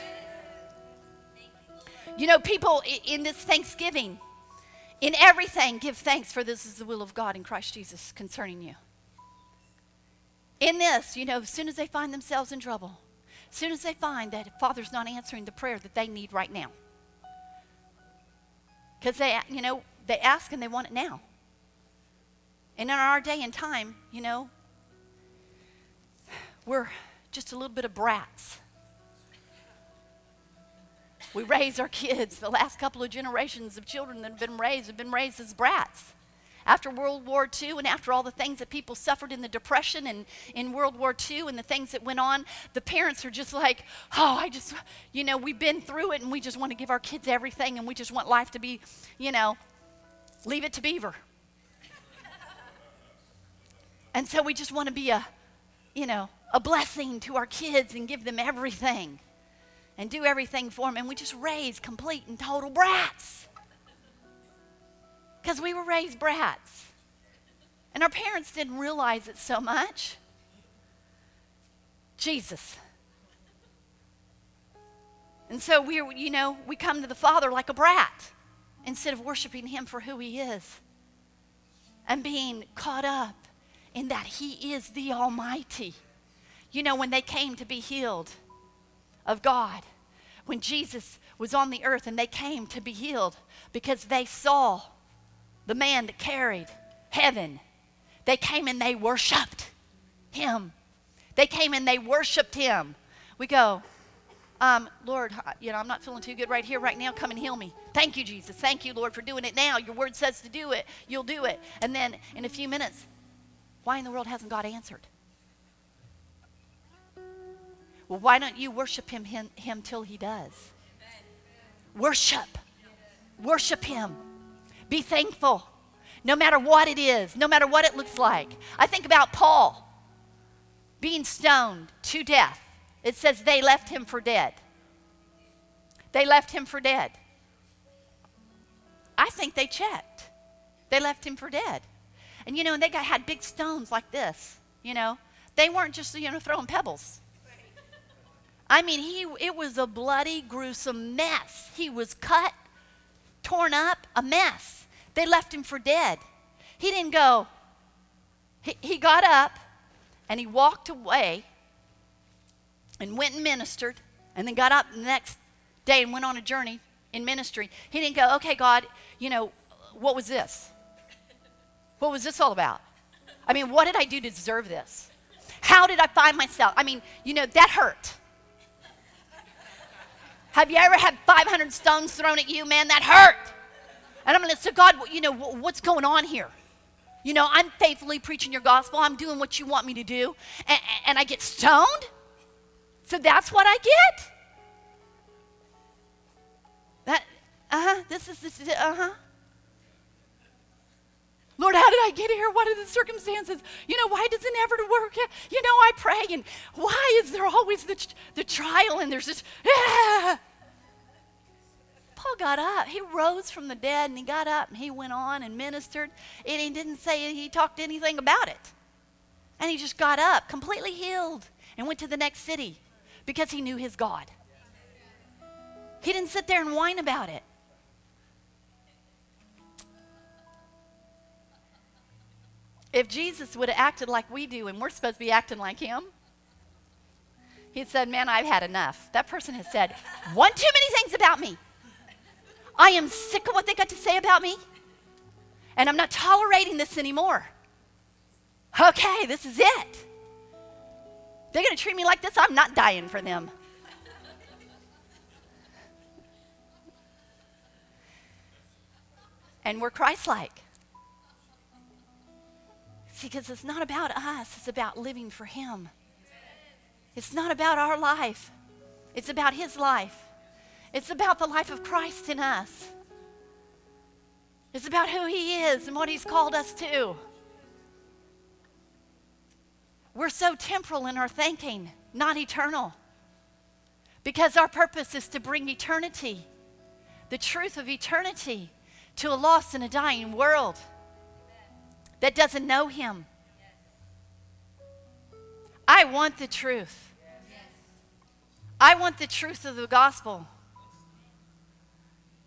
You know, people in this Thanksgiving, in everything, give thanks, for this is the will of God in Christ Jesus concerning you. In this, you know, as soon as they find themselves in trouble, as soon as they find that Father's not answering the prayer that they need right now, because they, you know, they ask and they want it now. And in our day and time, you know, we're just a little bit of brats. We raise our kids. The last couple of generations of children that have been raised have been raised as brats. After World War II and after all the things that people suffered in the Depression and in World War II and the things that went on, the parents are just like, oh, I just, you know, we've been through it and we just want to give our kids everything and we just want life to be, you know, leave it to Beaver. and so we just want to be a, you know, a blessing to our kids and give them everything and do everything for them. And we just raise complete and total brats. Because we were raised brats. And our parents didn't realize it so much. Jesus. And so we, you know, we come to the Father like a brat instead of worshiping Him for who He is and being caught up in that He is the Almighty. You know, when they came to be healed, of God when Jesus was on the earth and they came to be healed because they saw the man that carried heaven. They came and they worshiped him. They came and they worshiped him. We go, um, Lord, you know, I'm not feeling too good right here, right now. Come and heal me. Thank you, Jesus. Thank you, Lord, for doing it now. Your word says to do it. You'll do it. And then in a few minutes, why in the world hasn't God answered? Well, why don't you worship him, him, him till he does? Worship. Worship him. Be thankful. No matter what it is, no matter what it looks like. I think about Paul being stoned to death. It says they left him for dead. They left him for dead. I think they checked. They left him for dead. And you know, and they got, had big stones like this, you know. They weren't just, you know, throwing pebbles. I mean, he, it was a bloody, gruesome mess. He was cut, torn up, a mess. They left him for dead. He didn't go. He, he got up and he walked away and went and ministered and then got up the next day and went on a journey in ministry. He didn't go, okay, God, you know, what was this? What was this all about? I mean, what did I do to deserve this? How did I find myself? I mean, you know, that hurt. Have you ever had 500 stones thrown at you, man? That hurt. And I'm to say, God, you know, what's going on here? You know, I'm faithfully preaching your gospel. I'm doing what you want me to do. And, and I get stoned? So that's what I get? That, uh huh, this is, this is uh huh. Lord, how did I get here? What are the circumstances? You know, why does it never work? You know, I pray, and why is there always the, the trial and there's this, ah. Paul got up. He rose from the dead and he got up and he went on and ministered. And he didn't say he talked anything about it. And he just got up, completely healed, and went to the next city because he knew his God. He didn't sit there and whine about it. If Jesus would have acted like we do, and we're supposed to be acting like him, he'd said, Man, I've had enough. That person has said one too many things about me. I am sick of what they got to say about me, and I'm not tolerating this anymore. Okay, this is it. They're going to treat me like this. I'm not dying for them. and we're Christ like. See, because it's not about us, it's about living for Him. It's not about our life, it's about His life. It's about the life of Christ in us. It's about who He is and what He's called us to. We're so temporal in our thinking, not eternal. Because our purpose is to bring eternity, the truth of eternity, to a lost and a dying world that doesn't know Him. I want the truth. I want the truth of the gospel.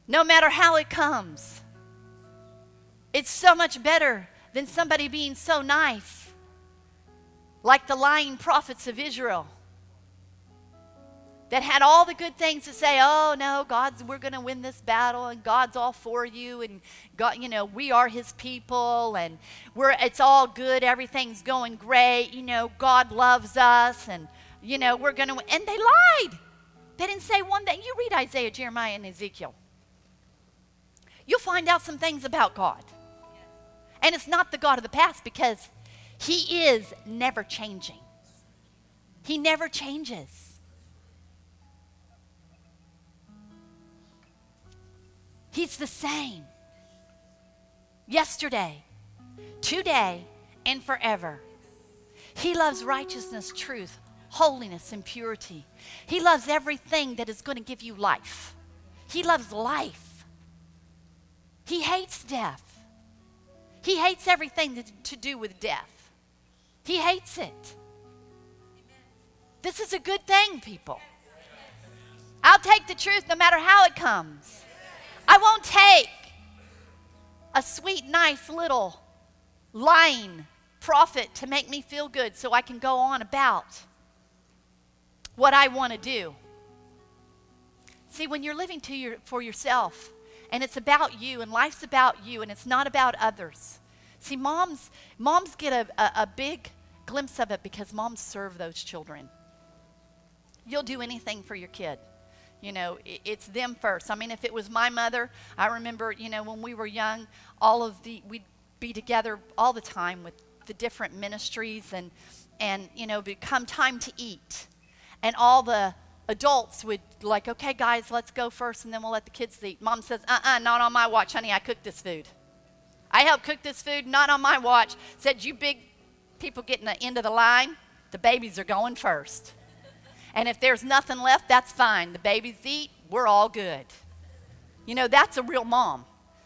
No matter how it comes, it's so much better than somebody being so nice like the lying prophets of Israel that had all the good things to say, oh no, God's we're going to win this battle and God's all for you and God, you know, we are his people and we're it's all good, everything's going great, you know, God loves us and you know, we're going to and they lied. They didn't say one thing. You read Isaiah, Jeremiah and Ezekiel. You'll find out some things about God. And it's not the God of the past because he is never changing. He never changes. He's the same. Yesterday, today, and forever. He loves righteousness, truth, holiness, and purity. He loves everything that is going to give you life. He loves life. He hates death. He hates everything to do with death. He hates it. This is a good thing, people. I'll take the truth no matter how it comes. I won't take a sweet, nice little lying prophet to make me feel good so I can go on about what I want to do. See, when you're living to your, for yourself and it's about you and life's about you and it's not about others, See, moms, moms get a, a, a big glimpse of it because moms serve those children. You'll do anything for your kid. You know, it's them first. I mean, if it was my mother, I remember, you know, when we were young, all of the, we'd be together all the time with the different ministries and, and you know, become time to eat. And all the adults would like, okay, guys, let's go first and then we'll let the kids eat. Mom says, uh-uh, not on my watch, honey, I cooked this food. I helped cook this food, not on my watch. Said, You big people getting the end of the line, the babies are going first. And if there's nothing left, that's fine. The babies eat, we're all good. You know, that's a real mom.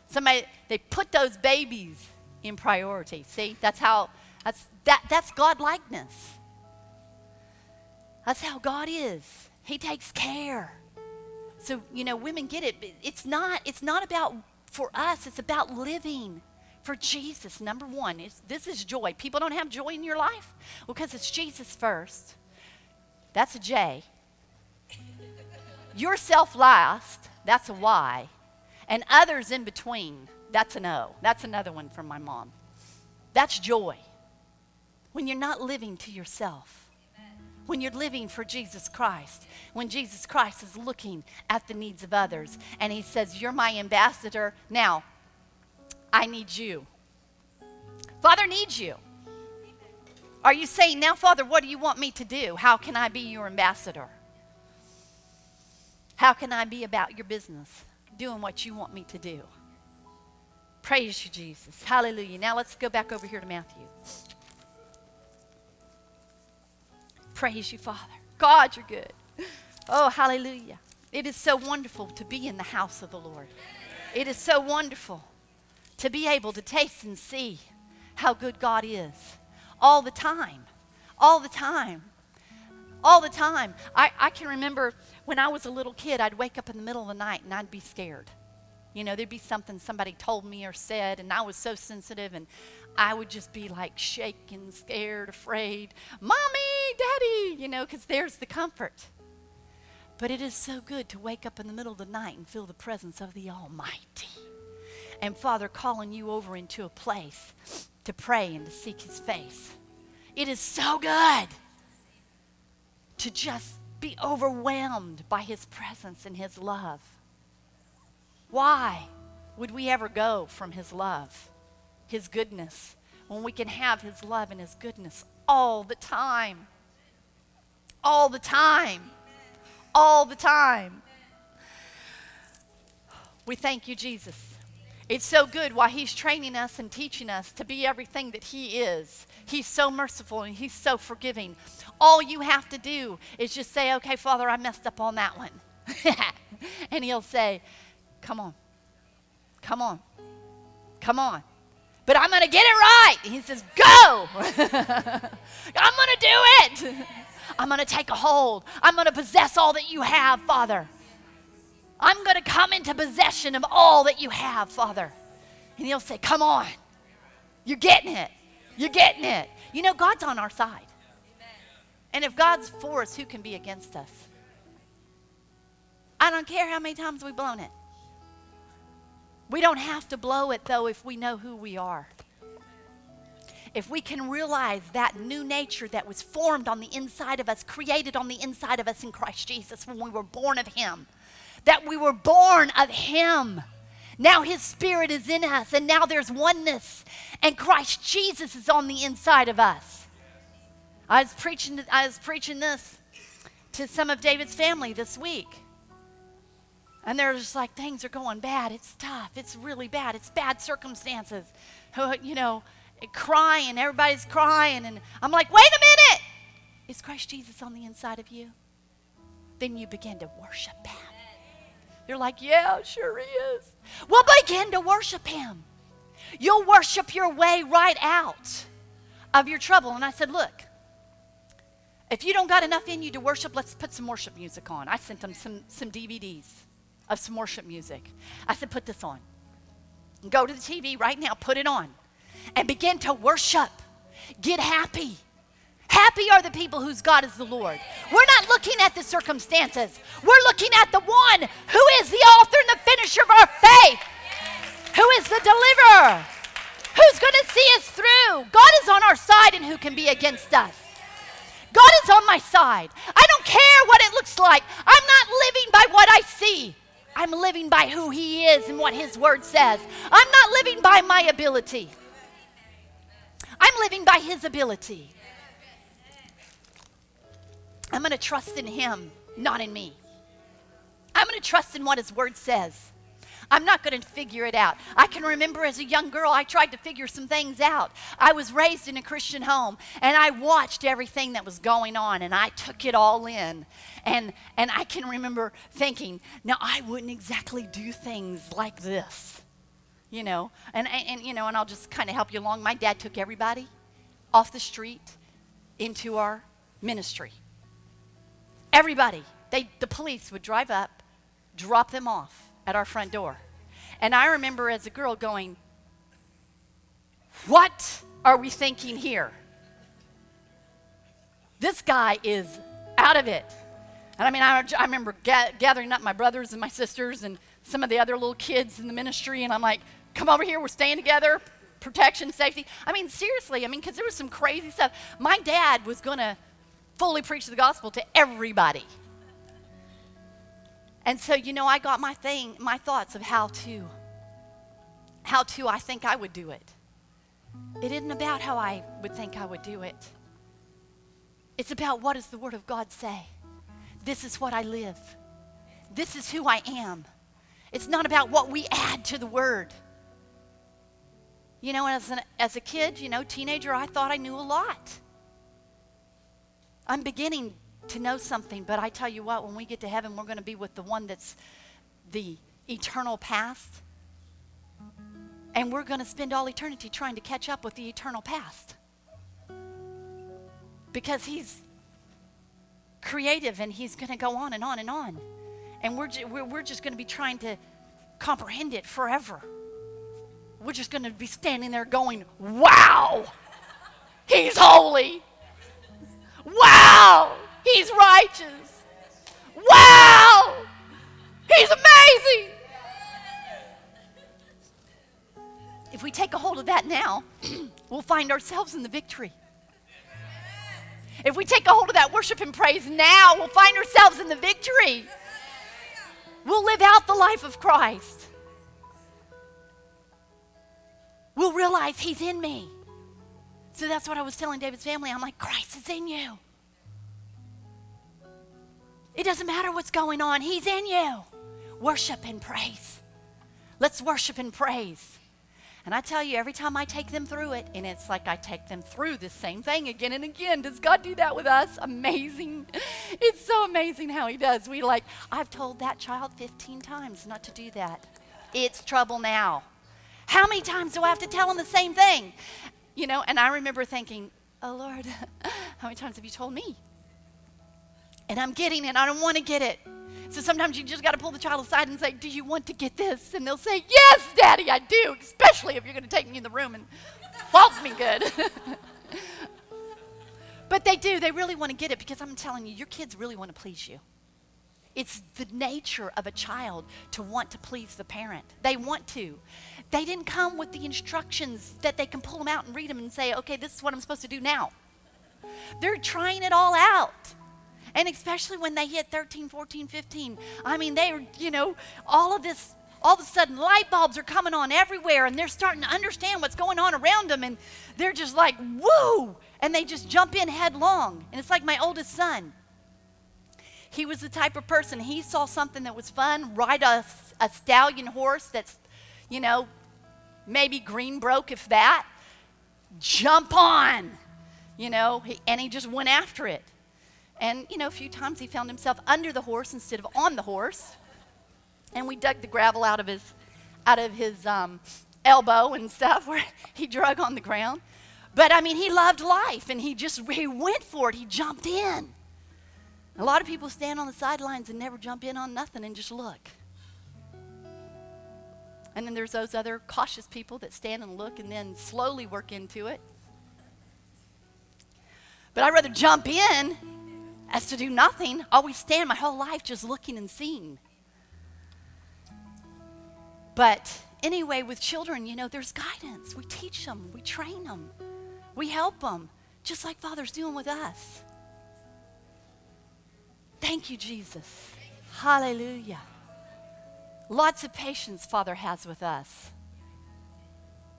Somebody, they put those babies in priority. See, that's how, that's, that, that's God likeness. That's how God is. He takes care. So, you know, women get it. It's not, it's not about for us, it's about living for Jesus, number one, is this is joy. People don't have joy in your life? Because it's Jesus first. That's a J. Yourself last, that's a Y. And others in between, that's an O. That's another one from my mom. That's joy. When you're not living to yourself, when you're living for Jesus Christ, when Jesus Christ is looking at the needs of others and he says, You're my ambassador. Now, I need you. Father needs you. Are you saying, now, Father, what do you want me to do? How can I be your ambassador? How can I be about your business, doing what you want me to do? Praise you, Jesus. Hallelujah. Now let's go back over here to Matthew. Praise you, Father. God, you're good. Oh, hallelujah. It is so wonderful to be in the house of the Lord. It is so wonderful to be able to taste and see how good God is. All the time. All the time. All the time. I, I can remember when I was a little kid, I'd wake up in the middle of the night and I'd be scared. You know, there'd be something somebody told me or said, and I was so sensitive, and I would just be like shaking, scared, afraid. Mommy, daddy, you know, because there's the comfort. But it is so good to wake up in the middle of the night and feel the presence of the Almighty. And Father calling you over into a place to pray and to seek His face. It is so good to just be overwhelmed by His presence and His love. Why would we ever go from His love, His goodness, when we can have His love and His goodness all the time? All the time all the time. We thank you, Jesus. It's so good while He's training us and teaching us to be everything that He is. He's so merciful and He's so forgiving. All you have to do is just say, okay, Father, I messed up on that one. and He'll say, come on, come on, come on. But I'm going to get it right. he says, go. I'm going to do it. I'm going to take a hold. I'm going to possess all that you have, Father. I'm going to come into possession of all that you have, Father. And he'll say, Come on. You're getting it. You're getting it. You know, God's on our side. And if God's for us, who can be against us? I don't care how many times we've blown it. We don't have to blow it, though, if we know who we are if we can realize that new nature that was formed on the inside of us, created on the inside of us in Christ Jesus when we were born of Him, that we were born of Him. Now His Spirit is in us, and now there's oneness, and Christ Jesus is on the inside of us. I was preaching, I was preaching this to some of David's family this week. And they're just like, things are going bad. It's tough. It's really bad. It's bad circumstances. You know, crying. Everybody's crying. And I'm like, wait a minute. Is Christ Jesus on the inside of you? Then you begin to worship Him. You're like, yeah, sure He is. Well, begin to worship Him. You'll worship your way right out of your trouble. And I said, look, if you don't got enough in you to worship, let's put some worship music on. I sent them some, some DVDs of some worship music. I said, put this on. Go to the TV right now, put it on and begin to worship. Get happy. Happy are the people whose God is the Lord. We're not looking at the circumstances. We're looking at the one who is the author and the finisher of our faith, who is the deliverer, who's going to see us through. God is on our side, and who can be against us? God is on my side. I don't care what it looks like. I'm not living by what I see. I'm living by who He is and what His Word says. I'm not living by my ability. I'm living by His ability. I'm going to trust in Him, not in me. I'm going to trust in what His Word says. I'm not going to figure it out. I can remember as a young girl, I tried to figure some things out. I was raised in a Christian home, and I watched everything that was going on, and I took it all in. And, and I can remember thinking, now I wouldn't exactly do things like this you know. And, and, you know, and I'll just kind of help you along. My dad took everybody off the street into our ministry. Everybody. They, the police would drive up, drop them off at our front door. And I remember as a girl going, What are we thinking here? This guy is out of it. And I mean, I, I remember ga- gathering up my brothers and my sisters and some of the other little kids in the ministry, and I'm like, come over here, we're staying together, protection, safety. I mean, seriously, I mean, because there was some crazy stuff. My dad was going to fully preach the gospel to everybody. And so, you know, I got my thing, my thoughts of how to, how to I think I would do it. It isn't about how I would think I would do it. It's about what does the Word of God say? This is what I live. This is who I am. It's not about what we add to the Word. You know, as, an, as a kid, you know, teenager, I thought I knew a lot. I'm beginning to know something, but I tell you what, when we get to heaven, we're going to be with the one that's the eternal past. And we're going to spend all eternity trying to catch up with the eternal past. because He's creative and He's going to go on and on and on. And we're, ju- we're, we're just going to be trying to comprehend it forever. We're just going to be standing there going, wow, He's holy. Wow, He's righteous. Wow, He's amazing. If we take a hold of that now, we'll find ourselves in the victory. If we take a hold of that worship and praise now, we'll find ourselves in the victory. We'll live out the life of Christ. We'll realize He's in me. So that's what I was telling David's family. I'm like, Christ is in you. It doesn't matter what's going on, He's in you. Worship and praise. Let's worship and praise. And I tell you, every time I take them through it, and it's like I take them through the same thing again and again. Does God do that with us? Amazing. It's so amazing how He does. We like, I've told that child 15 times not to do that. It's trouble now. How many times do I have to tell them the same thing? You know, and I remember thinking, oh Lord, how many times have you told me? And I'm getting it, I don't want to get it. So sometimes you just got to pull the child aside and say, Do you want to get this? And they'll say, Yes, Daddy, I do, especially if you're going to take me in the room and fault me good. but they do, they really want to get it because I'm telling you, your kids really want to please you. It's the nature of a child to want to please the parent. They want to. They didn't come with the instructions that they can pull them out and read them and say, okay, this is what I'm supposed to do now. They're trying it all out. And especially when they hit 13, 14, 15. I mean, they are, you know, all of this, all of a sudden light bulbs are coming on everywhere and they're starting to understand what's going on around them and they're just like, woo! And they just jump in headlong. And it's like my oldest son. He was the type of person, he saw something that was fun, ride a, a stallion horse that's, you know, maybe green broke, if that. Jump on, you know, he, and he just went after it. And, you know, a few times he found himself under the horse instead of on the horse. And we dug the gravel out of his, out of his um, elbow and stuff where he drug on the ground. But I mean, he loved life and he just he went for it. He jumped in. A lot of people stand on the sidelines and never jump in on nothing and just look. And then there's those other cautious people that stand and look and then slowly work into it. But I'd rather jump in as to do nothing, always stand my whole life just looking and seeing. But anyway, with children, you know, there's guidance. We teach them, we train them, we help them, just like Father's doing with us. Thank you, Jesus. Hallelujah. Lots of patience Father has with us.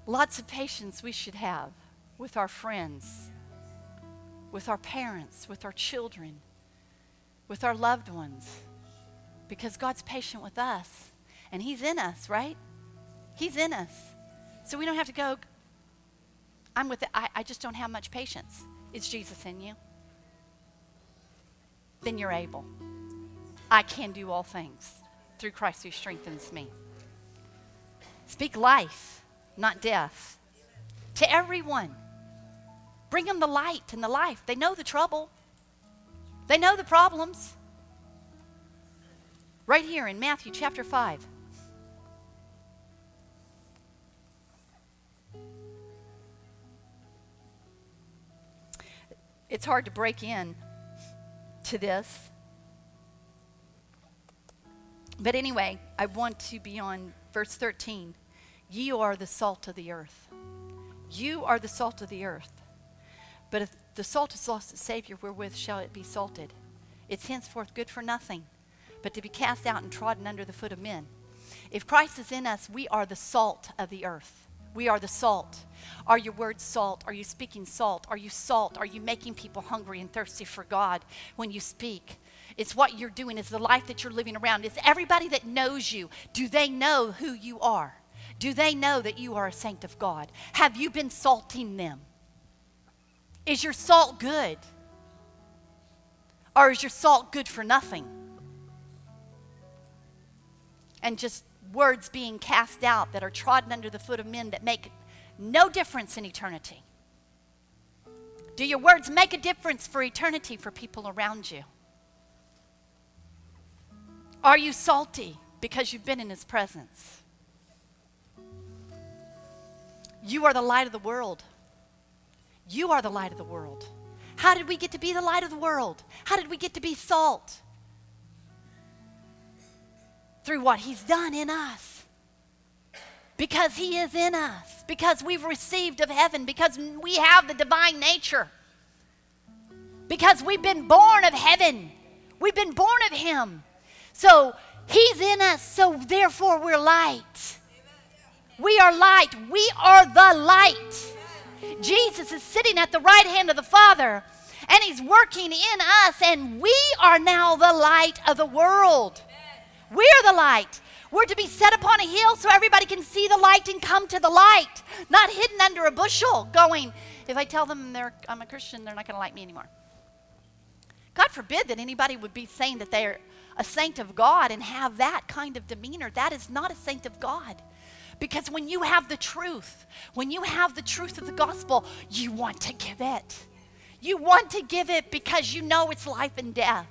Lots of patience we should have with our friends with our parents, with our children, with our loved ones. Because God's patient with us. And He's in us, right? He's in us. So we don't have to go, I'm with it. I, I just don't have much patience. Is Jesus in you? Then you're able. I can do all things through Christ who strengthens me. Speak life, not death, to everyone. Bring them the light and the life. They know the trouble, they know the problems. Right here in Matthew chapter 5. It's hard to break in to this. But anyway, I want to be on verse 13. Ye are the salt of the earth. You are the salt of the earth. But if the salt has lost its Savior, wherewith shall it be salted? It's henceforth good for nothing, but to be cast out and trodden under the foot of men. If Christ is in us, we are the salt of the earth. We are the salt. Are your words salt? Are you speaking salt? Are you salt? Are you making people hungry and thirsty for God when you speak? It's what you're doing, it's the life that you're living around. It's everybody that knows you. Do they know who you are? Do they know that you are a saint of God? Have you been salting them? Is your salt good? Or is your salt good for nothing? And just words being cast out that are trodden under the foot of men that make no difference in eternity. Do your words make a difference for eternity for people around you? Are you salty because you've been in His presence? You are the light of the world. You are the light of the world. How did we get to be the light of the world? How did we get to be salt? Through what He's done in us. Because He is in us. Because we've received of heaven. Because we have the divine nature. Because we've been born of heaven. We've been born of Him. So He's in us, so therefore we're light. We are light. We are the light. Jesus is sitting at the right hand of the Father, and He's working in us, and we are now the light of the world. We're the light. We're to be set upon a hill so everybody can see the light and come to the light, not hidden under a bushel, going, if I tell them I'm a Christian, they're not going to like me anymore. God forbid that anybody would be saying that they're a saint of God and have that kind of demeanor. That is not a saint of God. Because when you have the truth, when you have the truth of the gospel, you want to give it. You want to give it because you know it's life and death.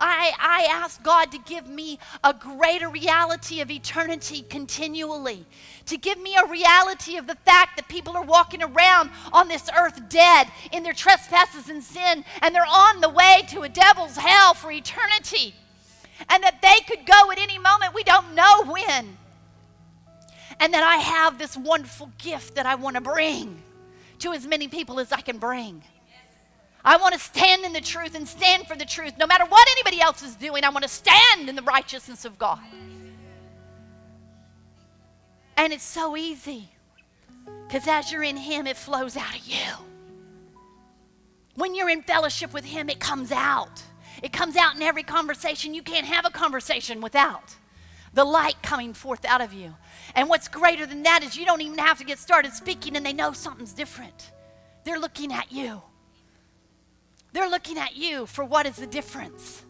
I, I ask God to give me a greater reality of eternity continually, to give me a reality of the fact that people are walking around on this earth dead in their trespasses and sin, and they're on the way to a devil's hell for eternity, and that they could go at any moment. We don't know when and that I have this wonderful gift that I want to bring to as many people as I can bring. I want to stand in the truth and stand for the truth. No matter what anybody else is doing, I want to stand in the righteousness of God. And it's so easy because as you're in Him, it flows out of you. When you're in fellowship with Him, it comes out. It comes out in every conversation. You can't have a conversation without the light coming forth out of you. And what's greater than that is you don't even have to get started speaking and they know something's different. They're looking at you. They're looking at you for what is the difference.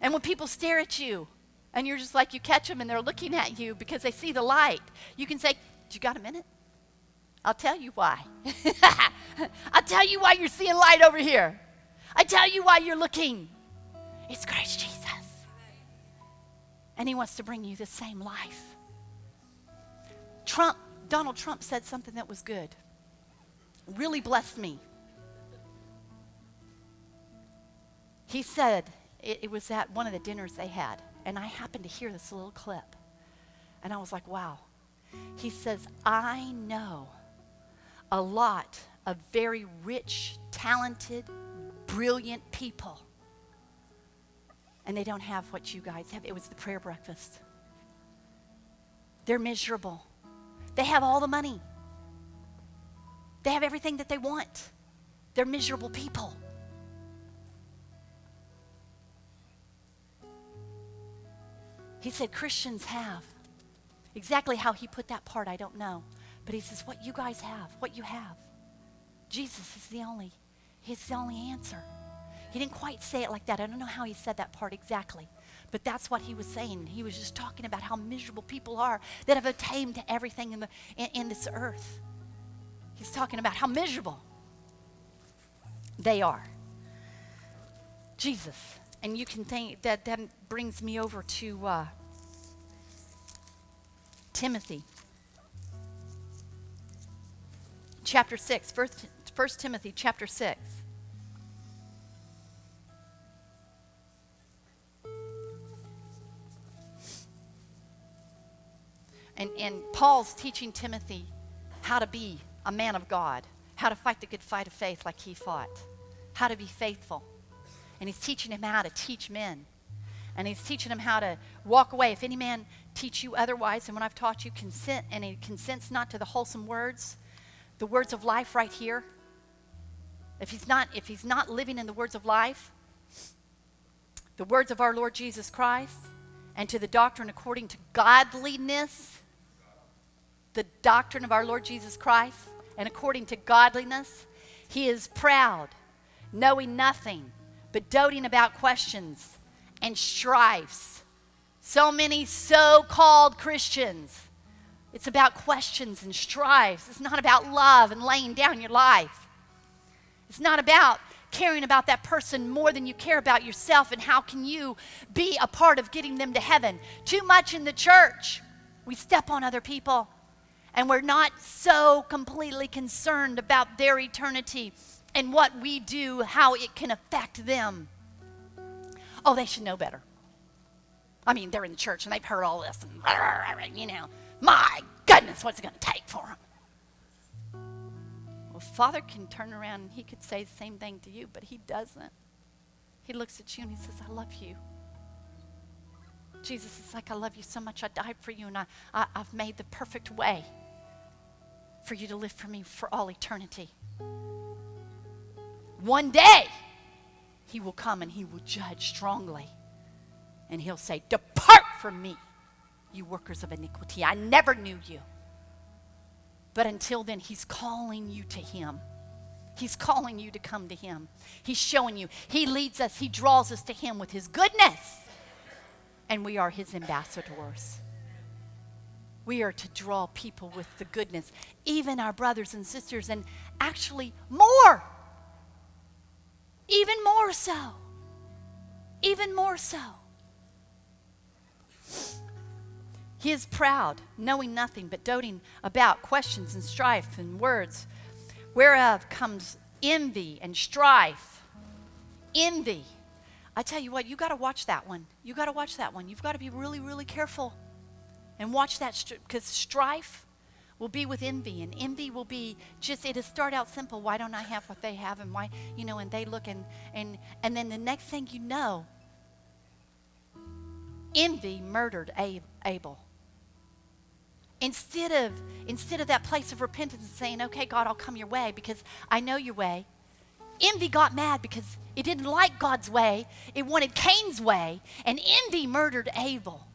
And when people stare at you and you're just like, you catch them and they're looking at you because they see the light, you can say, You got a minute? I'll tell you why. I'll tell you why you're seeing light over here. I tell you why you're looking. It's Christ Jesus. And he wants to bring you the same life. Trump, Donald Trump said something that was good. Really blessed me. He said, it, it, was at one of the dinners they had, and I happened to hear this little clip. And I was like, wow. He says, I know a lot of very rich, talented, brilliant people. And they don't have what you guys have. It was the prayer breakfast. They're miserable. They have all the money, they have everything that they want. They're miserable people. He said Christians have. Exactly how he put that part, I don't know. But he says, what you guys have, what you have. Jesus is the only, he's the only answer. He didn't quite say it like that. I don't know how he said that part exactly. But that's what he was saying. He was just talking about how miserable people are that have attained to everything in, the, in, in this earth. He's talking about how miserable they are. Jesus. And you can think that that brings me over to uh, Timothy. Chapter 6, 1 Timothy chapter 6. And, and Paul's teaching Timothy how to be a man of God, how to fight the good fight of faith like he fought, how to be faithful. And he's teaching him how to teach men. And he's teaching him how to walk away. If any man teach you otherwise than what I've taught you, consent, and he consents not to the wholesome words, the words of life right here. If he's not, if he's not living in the words of life, the words of our Lord Jesus Christ, and to the doctrine according to godliness, the doctrine of our Lord Jesus Christ, and according to godliness, he is proud, knowing nothing, but doting about questions and strifes. So many so called Christians. It's about questions and strifes. It's not about love and laying down your life. It's not about caring about that person more than you care about yourself and how can you be a part of getting them to heaven. Too much in the church, we step on other people and we're not so completely concerned about their eternity and what we do, how it can affect them. Oh, they should know better. I mean, they're in the church and they've heard all this, and you know, my goodness, what's it going to take for them? Well, Father can turn around and he could say the same thing to you, but he doesn't. He looks at you and he says, I love you. Jesus is like, I love you so much. I died for you, and I, I, have made the perfect way for you to live for me for all eternity. One day, he will come and he will judge strongly. And he'll say, Depart from me, you workers of iniquity. I never knew you. But until then, he's calling you to him. He's calling you to come to him. He's showing you. He leads us, he draws us to him with his goodness. And we are his ambassadors. We are to draw people with the goodness, even our brothers and sisters, and actually more. Even more so. Even more so. He is proud, knowing nothing, but doting about questions and strife and words, whereof comes envy and strife. Envy. I tell you what, you got to watch that one. You got to watch that one. You've got to be really, really careful and watch that because strife will be with envy and envy will be just it'll start out simple why don't i have what they have and why you know and they look and and and then the next thing you know envy murdered abel. Instead of instead of that place of repentance and saying okay god i'll come your way because i know your way envy got mad because it didn't like god's way it wanted cain's way and envy murdered abel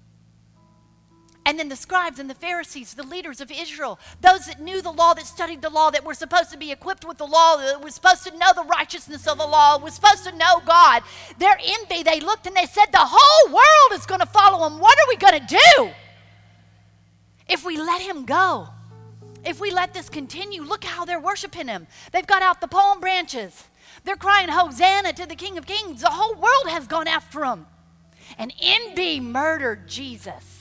and then the scribes and the Pharisees, the leaders of Israel, those that knew the law, that studied the law, that were supposed to be equipped with the law, that were supposed to know the righteousness of the law, were supposed to know God. Their envy, they looked and they said, The whole world is going to follow him. What are we going to do if we let him go? If we let this continue, look how they're worshiping him. They've got out the palm branches. They're crying, Hosanna to the King of Kings. The whole world has gone after him. And envy murdered Jesus.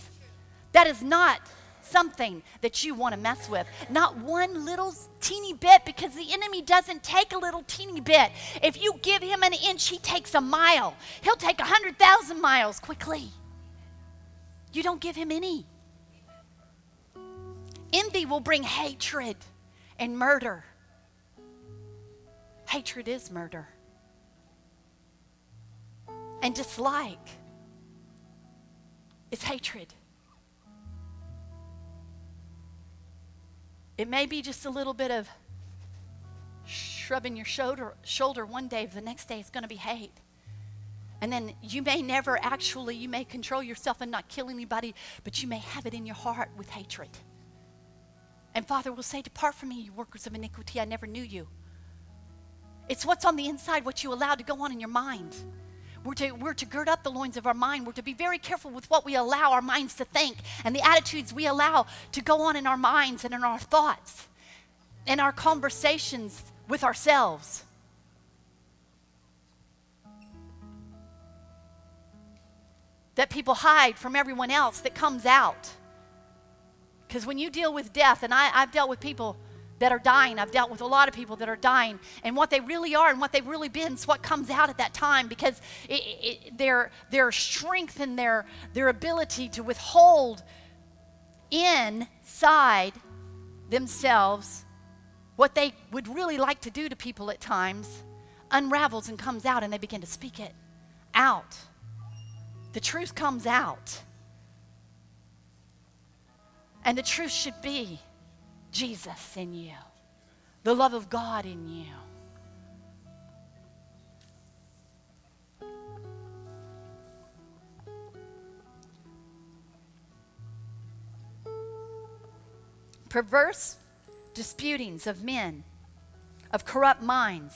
That is not something that you want to mess with. Not one little teeny bit, because the enemy doesn't take a little teeny bit. If you give him an inch, he takes a mile. He'll take a 100,000 miles quickly. You don't give him any. Envy will bring hatred and murder. Hatred is murder. And dislike is hatred. It may be just a little bit of shrubbing your shoulder, shoulder one day, the next day it's going to be hate. And then you may never actually, you may control yourself and not kill anybody, but you may have it in your heart with hatred. And Father will say, Depart from me, you workers of iniquity, I never knew you. It's what's on the inside, what you allow to go on in your mind. We're to, we're to gird up the loins of our mind. We're to be very careful with what we allow our minds to think and the attitudes we allow to go on in our minds and in our thoughts and our conversations with ourselves. That people hide from everyone else that comes out. Because when you deal with death, and I, I've dealt with people that are dying. I've dealt with a lot of people that are dying, and what they really are and what they've really been is what comes out at that time because it, it, their, their strength and their, their ability to withhold inside themselves what they would really like to do to people at times unravels and comes out, and they begin to speak it out. The truth comes out. And the truth should be Jesus in you, the love of God in you. Perverse disputings of men, of corrupt minds,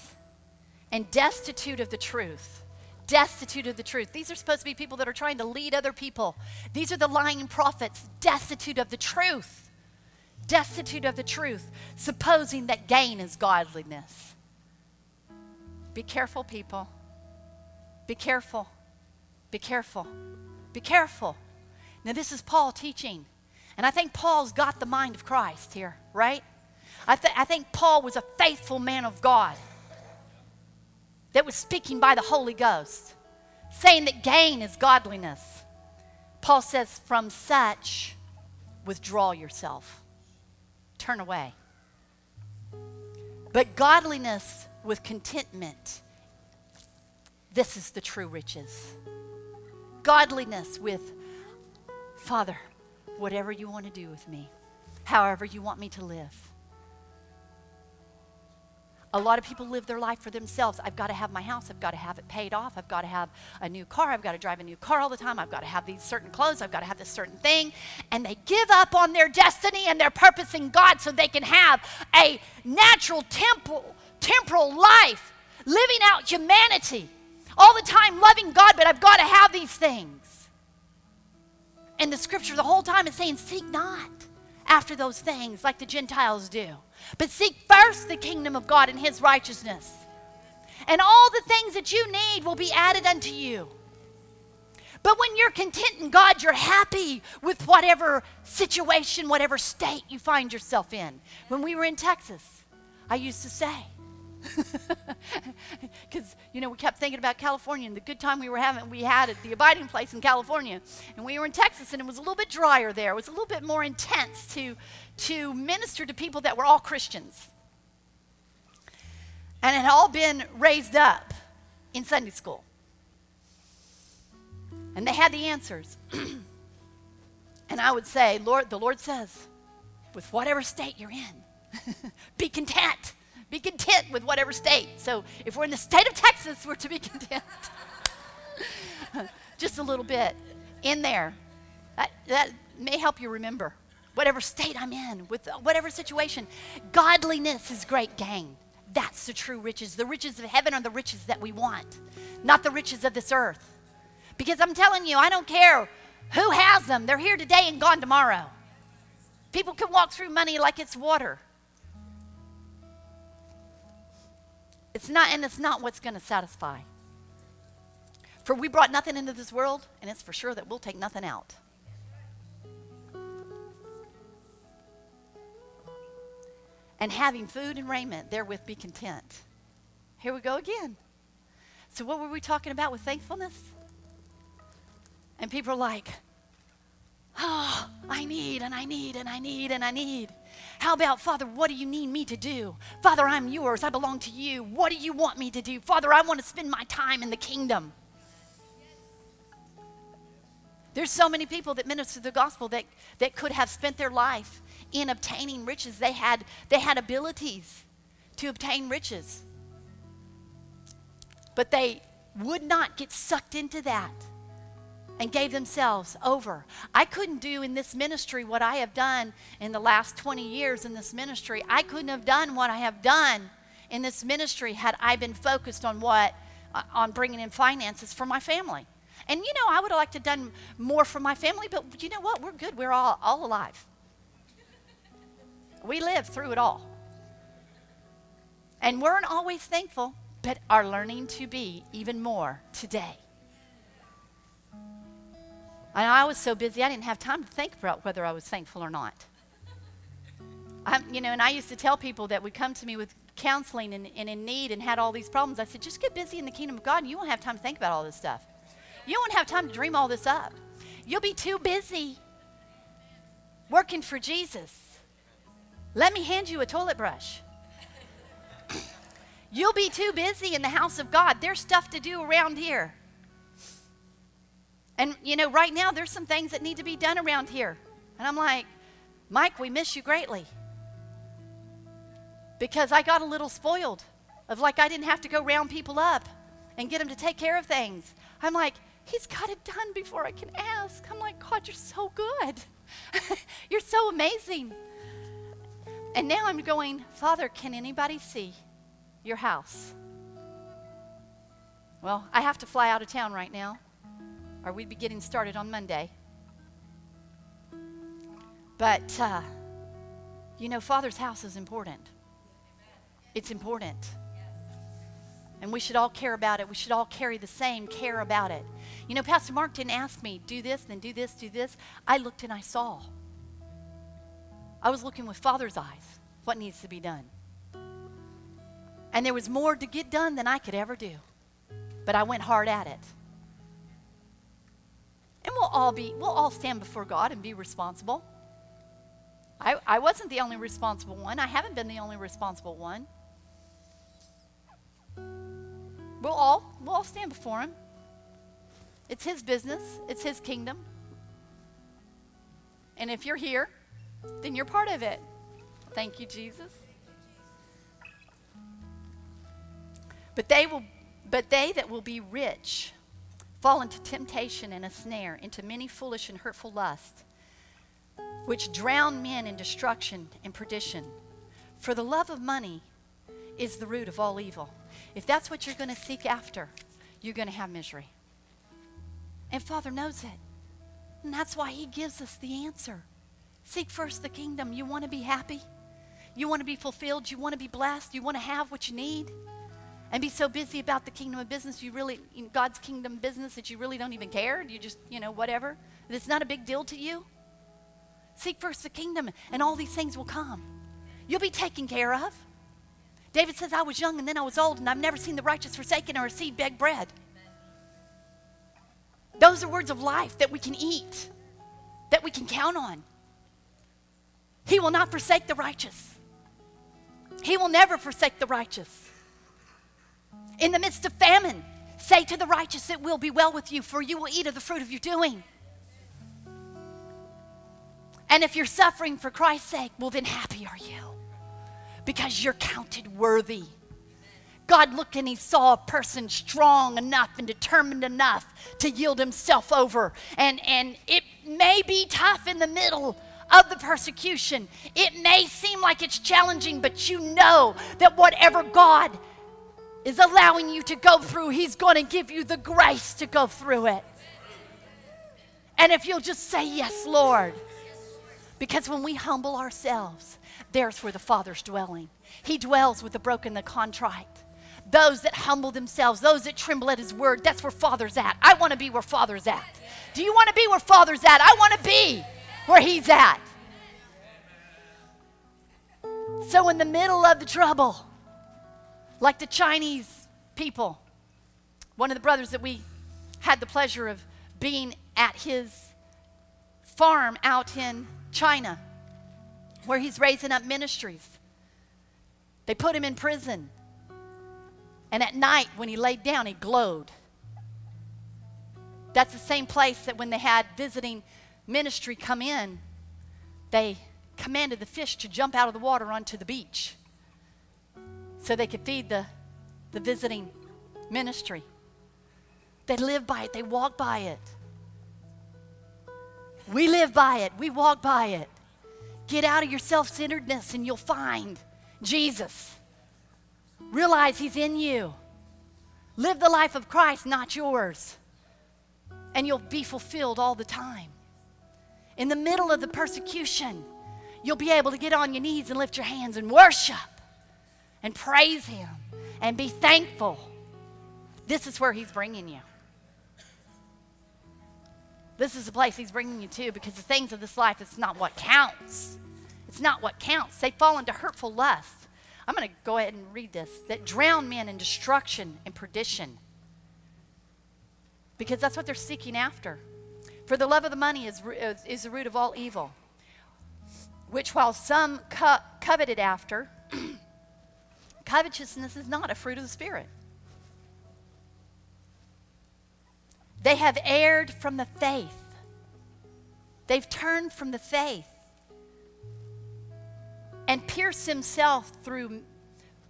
and destitute of the truth. Destitute of the truth. These are supposed to be people that are trying to lead other people. These are the lying prophets, destitute of the truth destitute of the truth, supposing that gain is godliness. Be careful, people. Be careful. Be careful. Be careful. Now, this is Paul teaching. And I think Paul's got the mind of Christ here, right? I, th- I think Paul was a faithful man of God that was speaking by the Holy Ghost, saying that gain is godliness. Paul says, from such, withdraw yourself, turn away. But godliness with contentment, this is the true riches. Godliness with, Father, whatever you want to do with me, however you want me to live. A lot of people live their life for themselves. I've got to have my house. I've got to have it paid off. I've got to have a new car. I've got to drive a new car all the time. I've got to have these certain clothes. I've got to have this certain thing. And they give up on their destiny and their purpose in God so they can have a natural temple, temporal life, living out humanity all the time, loving God, but I've got to have these things. And the scripture the whole time is saying, Seek not after those things like the Gentiles do. But seek first the kingdom of God and his righteousness. And all the things that you need will be added unto you. But when you're content in God, you're happy with whatever situation, whatever state you find yourself in. When we were in Texas, I used to say, because you know we kept thinking about California and the good time we were having. We had at the abiding place in California, and we were in Texas, and it was a little bit drier there. It was a little bit more intense to to minister to people that were all Christians, and had all been raised up in Sunday school, and they had the answers. and I would say, Lord, the Lord says, with whatever state you're in, be content be content with whatever state. So if we're in the state of Texas, we're to be content. Just a little bit in there. That, that may help you remember whatever state I'm in, with whatever situation. Godliness is great gain. That's the true riches. The riches of heaven are the riches that we want, not the riches of this earth. Because I'm telling you, I don't care who has them, they're here today and gone tomorrow. People can walk through money like it's water. It's not, and it's not what's going to satisfy. For we brought nothing into this world, and it's for sure that we'll take nothing out. And having food and raiment, therewith be content. Here we go again. So, what were we talking about with thankfulness? And people are like, oh, I need, and I need, and I need, and I need. How about, Father, what do you need me to do? Father, I'm yours. I belong to you. What do you want me to do? Father, I want to spend my time in the kingdom. There's so many people that minister the gospel that, that could have spent their life in obtaining riches. They had, they had abilities to obtain riches. But they would not get sucked into that and gave themselves over. I couldn't do in this ministry what I have done in the last 20 years in this ministry. I couldn't have done what I have done in this ministry had I been focused on what uh, on bringing in finances for my family. And you know, I would have liked to have done more for my family, but you know what? We're good. We're all, all alive. We lived through it all. And weren't always thankful, but are learning to be even more today. And I was so busy, I didn't have time to think about whether I was thankful or not. I'm, you know, and I used to tell people that would come to me with counseling and, and in need and had all these problems. I said, just get busy in the kingdom of God and you won't have time to think about all this stuff. You won't have time to dream all this up. You'll be too busy working for Jesus. Let me hand you a toilet brush. You'll be too busy in the house of God. There's stuff to do around here. And, you know, right now there's some things that need to be done around here. And I'm like, Mike, we miss you greatly. Because I got a little spoiled of like I didn't have to go round people up and get them to take care of things. I'm like, he's got it done before I can ask. I'm like, God, you're so good. you're so amazing. And now I'm going, Father, can anybody see your house? Well, I have to fly out of town right now or we'd be getting started on Monday. But, uh, you know, Father's house is important. It's important. And we should all care about it. We should all carry the same care about it. You know, Pastor Mark didn't ask me, do this, then do this, do this. I looked and I saw. I was looking with Father's eyes what needs to be done. And there was more to get done than I could ever do. But I went hard at it. And we'll all be, we'll all stand before God and be responsible. I, I wasn't the only responsible one. I haven't been the only responsible one. We'll all, we'll all stand before him. It's his business, it's his kingdom. And if you're here, then you're part of it. Thank you, Jesus. But they will but they that will be rich fall into temptation and a snare, into many foolish and hurtful lusts, which drown men in destruction and perdition. For the love of money is the root of all evil. If that's what you're going to seek after, you're going to have misery. And Father knows it. And that's why He gives us the answer. Seek first the kingdom. You want to be happy? You want to be fulfilled? You want to be blessed? You want to have what you need? And be so busy about the kingdom of business, you really, God's kingdom business, that you really don't even care? You just, you know, whatever? It's not a big deal to you? Seek first the kingdom, and all these things will come. You'll be taken care of. David says, I was young and then I was old, and I've never seen the righteous forsaken or a seed beg bread. Those are words of life that we can eat, that we can count on. He will not forsake the righteous. He will never forsake the righteous. In the midst of famine, say to the righteous, It will be well with you, for you will eat of the fruit of your doing. And if you're suffering for Christ's sake, well, then happy are you because you're counted worthy. God looked and he saw a person strong enough and determined enough to yield himself over. And, and it may be tough in the middle of the persecution. It may seem like it's challenging, but you know that whatever God is allowing you to go through, He's going to give you the grace to go through it. And if you'll just say, Yes, Lord. Because when we humble ourselves, there's where the Father's dwelling. He dwells with the broken, the contrite. Those that humble themselves, those that tremble at His word, that's where Father's at. I want to be where Father's at. Do you want to be where Father's at? I want to be where He's at. So, in the middle of the trouble, like the Chinese people. One of the brothers that we had the pleasure of being at his farm out in China, where he's raising up ministries. They put him in prison. And at night, when he laid down, he glowed. That's the same place that when they had visiting ministry come in, they commanded the fish to jump out of the water onto the beach so they could feed the, the visiting ministry. They live by it, they walk by it. We live by it, we walk by it. Get out of your self centeredness and you'll find Jesus. Realize He's in you. Live the life of Christ, not yours. And you'll be fulfilled all the time. In the middle of the persecution, you'll be able to get on your knees and lift your hands and worship and praise Him and be thankful. This is where He's bringing you. This is the place He's bringing you to because the things of this life, it's not what counts. It's not what counts. They fall into hurtful lust. I'm going to go ahead and read this that drown men in destruction and perdition because that's what they're seeking after. For the love of the money is, is the root of all evil, which while some co- coveted after, Covetousness is not a fruit of the Spirit. They have erred from the faith. They've turned from the faith and pierced themselves through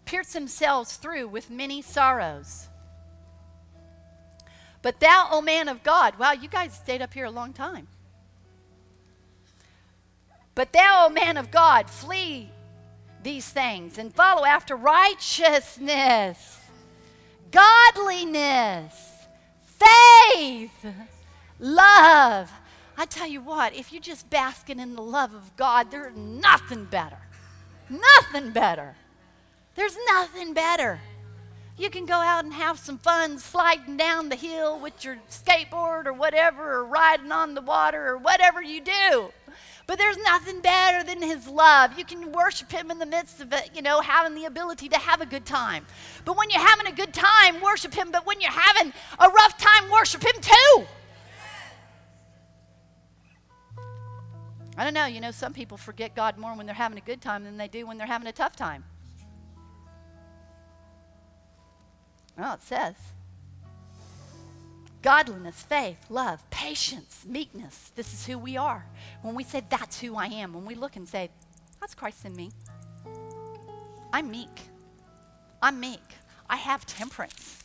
pierced themselves through with many sorrows. But thou, O man of God, wow, you guys stayed up here a long time. But thou, O man of God, flee these things and follow after righteousness, godliness, faith, love. I tell you what, if you're just basking in the love of God, there's nothing better. Nothing better. There's nothing better. You can go out and have some fun sliding down the hill with your skateboard or whatever, or riding on the water or whatever you do. But there's nothing better than His love. You can worship Him in the midst of it, you know, having the ability to have a good time. But when you're having a good time, worship Him. But when you're having a rough time, worship Him too. I don't know, you know, some people forget God more when they're having a good time than they do when they're having a tough time. Well, it says godliness, faith, love, patience, meekness. This is who we are. When we say, That's who I am, when we look and say, That's Christ in me, I'm meek. I'm meek. I have temperance.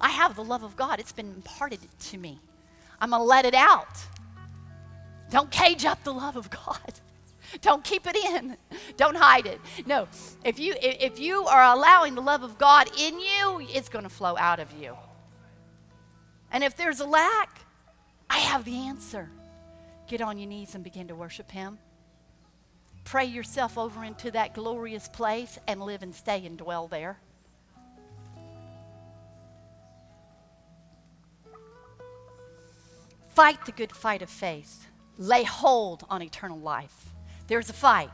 I have the love of God. It's been imparted to me. I'm going to let it out. Don't cage up the love of God. Don't keep it in. Don't hide it. No. If you if you are allowing the love of God in you, it's going to flow out of you. And if there's a lack, I have the answer. Get on your knees and begin to worship him. Pray yourself over into that glorious place and live and stay and dwell there. Fight the good fight of faith. Lay hold on eternal life. There's a fight,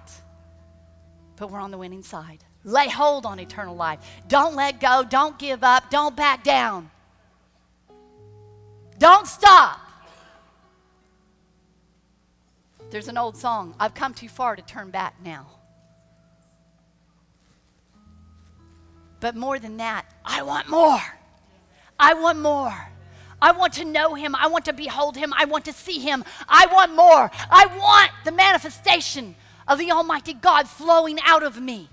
but we're on the winning side. Lay hold on eternal life. Don't let go. Don't give up. Don't back down. Don't stop. There's an old song I've come too far to turn back now. But more than that, I want more. I want more. I want to know him. I want to behold him. I want to see him. I want more. I want the manifestation of the Almighty God flowing out of me.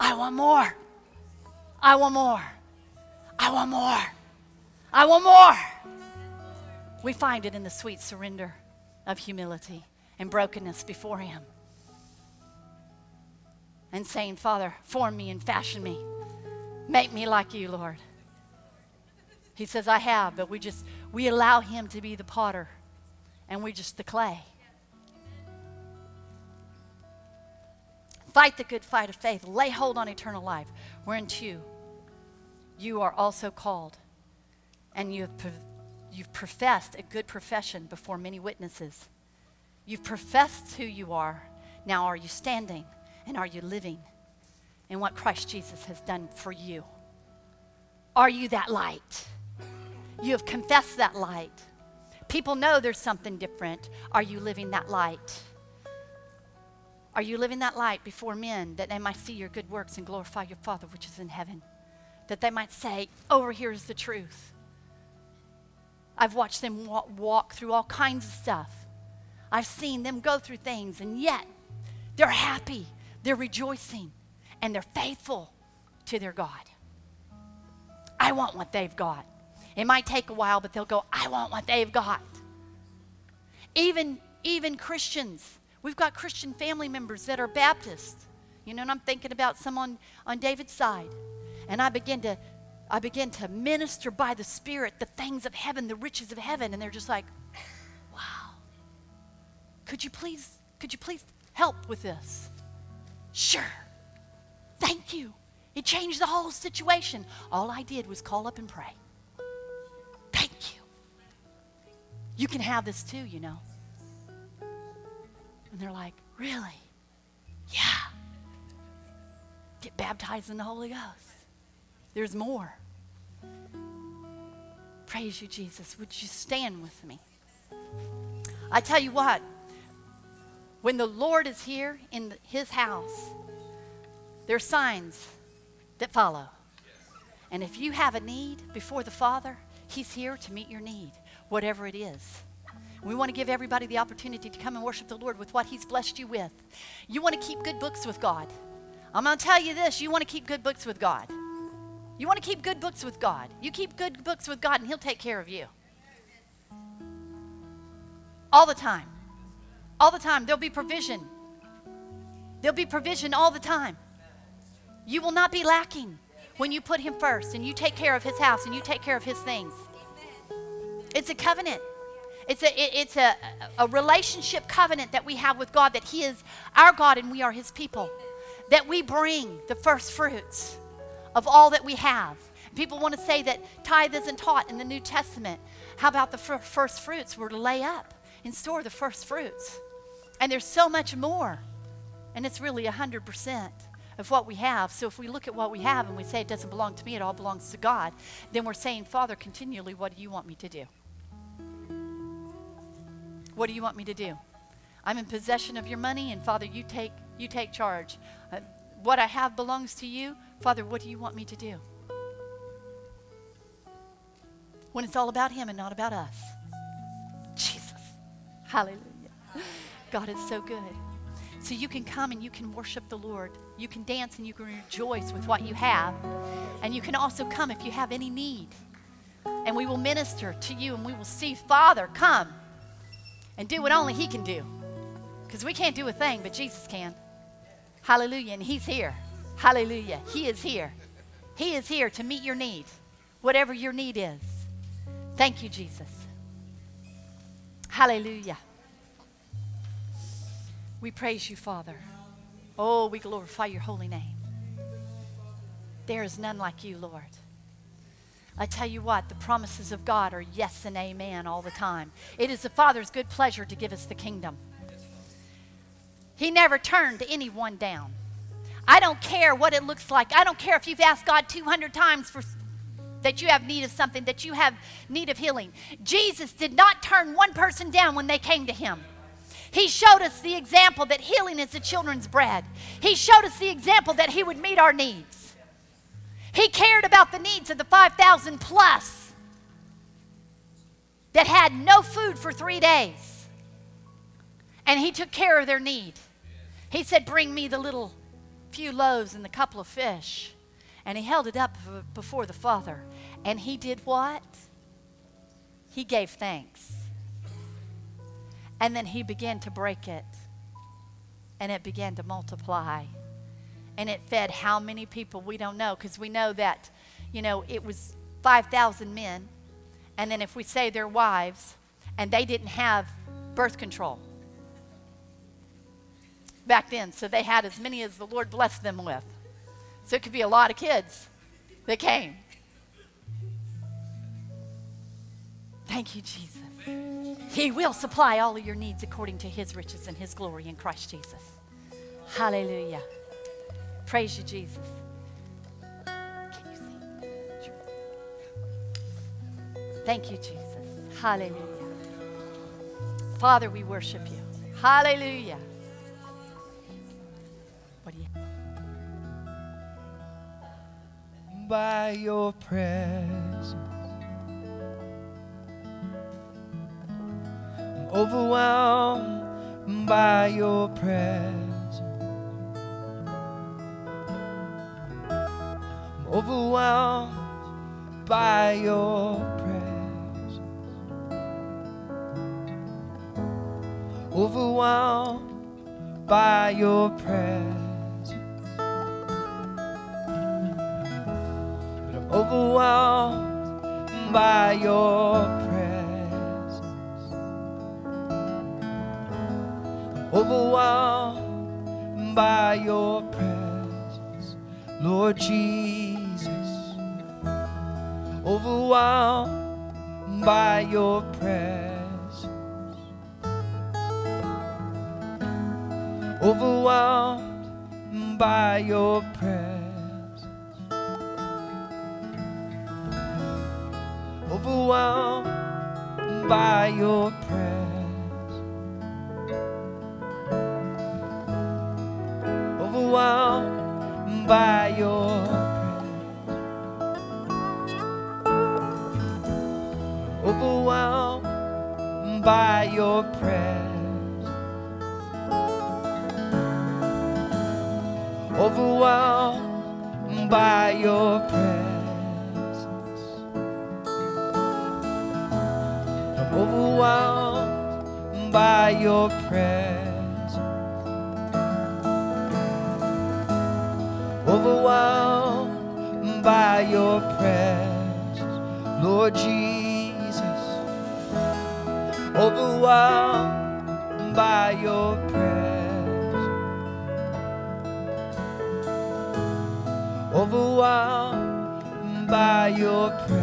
I want more. I want more. I want more. I want more. We find it in the sweet surrender of humility and brokenness before Him. And saying, Father, form me and fashion me. Make me like you, Lord. He says, I have, but we just, we allow Him to be the potter and we're just the clay. Fight the good fight of faith. Lay hold on eternal life. We're in two. You are also called, and you have, you've professed a good profession before many witnesses. You've professed who you are. Now, are you standing and are you living in what Christ Jesus has done for you? Are you that light? You have confessed that light. People know there's something different. Are you living that light? Are you living that light before men that they might see your good works and glorify your Father which is in heaven? That they might say, Over here is the truth. I've watched them walk, walk through all kinds of stuff. I've seen them go through things, and yet they're happy, they're rejoicing, and they're faithful to their God. I want what they've got. It might take a while, but they'll go, I want what they've got. Even, even Christians, we've got Christian family members that are Baptists. You know, and I'm thinking about someone on David's side. And I begin to I begin to minister by the Spirit the things of heaven, the riches of heaven, and they're just like, wow. Could you please, could you please help with this? Sure. Thank you. It changed the whole situation. All I did was call up and pray. Thank you. You can have this too, you know. And they're like, Really? Yeah. Get baptized in the Holy Ghost. There's more. Praise you, Jesus. Would you stand with me? I tell you what, when the Lord is here in his house, there are signs that follow. And if you have a need before the Father, He's here to meet your need, whatever it is. We want to give everybody the opportunity to come and worship the Lord with what He's blessed you with. You want to keep good books with God. I'm going to tell you this you want to keep good books with God. You want to keep good books with God. You keep good books with God, and He'll take care of you. All the time. All the time. There'll be provision. There'll be provision all the time. You will not be lacking when you put Him first and you take care of His house and you take care of His things. It's a covenant. It's a, it's a, a relationship covenant that we have with God that He is our God and we are His people. that we bring the first fruits of all that we have. People want to say that tithe isn't taught in the New Testament. How about the fir- first fruits? We're to lay up and store the first fruits. And there's so much more. And it's really 100% of what we have. So if we look at what we have and we say it doesn't belong to me, it all belongs to God, then we're saying, Father, continually, what do you want me to do? What do you want me to do? I'm in possession of your money, and Father, you take, you take charge. Uh, what I have belongs to you. Father, what do you want me to do? When it's all about Him and not about us. Jesus. Hallelujah. God is so good. So you can come and you can worship the Lord. You can dance and you can rejoice with what you have. And you can also come if you have any need. And we will minister to you and we will see, Father, come and do what only He can do. Because we can't do a thing, but Jesus can. Hallelujah. And He's here. Hallelujah. He is here. He is here to meet your need, whatever your need is. Thank you, Jesus. Hallelujah. We praise you, Father. Oh, we glorify your holy name. There is none like you, Lord. I tell you what, the promises of God are yes and amen all the time. It is the Father's good pleasure to give us the kingdom. He never turned anyone down. I don't care what it looks like. I don't care if you've asked God 200 times for that you have need of something, that you have need of healing. Jesus did not turn one person down when they came to him. He showed us the example that healing is the children's bread. He showed us the example that he would meet our needs. He cared about the needs of the 5,000 plus that had no food for three days. And he took care of their need. He said, Bring me the little few loaves and the couple of fish. And he held it up before the Father. And he did what? He gave thanks. And then he began to break it. And it began to multiply. And it fed how many people? We don't know because we know that, you know, it was 5,000 men. And then if we say their wives, and they didn't have birth control back then. So they had as many as the Lord blessed them with. So it could be a lot of kids that came. Thank you, Jesus. He will supply all of your needs according to his riches and his glory in Christ Jesus. Hallelujah. Praise you, Jesus. Can you? Sure. Thank you, Jesus. Hallelujah. Father, we worship you. Hallelujah. By your presence. I'm overwhelmed by your presence. I'm overwhelmed by your presence. Overwhelmed by your presence. Overwhelmed by your presence. Overwhelmed by your presence, Lord Jesus. Overwhelmed by your presence. Overwhelmed by your presence. Overwhelmed by your presence. Overwhelmed by your presence. Overwhelmed by your presence. Overwhelmed by your presence. By your presence. Overwhelmed by your presence, Lord Jesus. Overwhelmed by your presence. overwhelmed by your presence.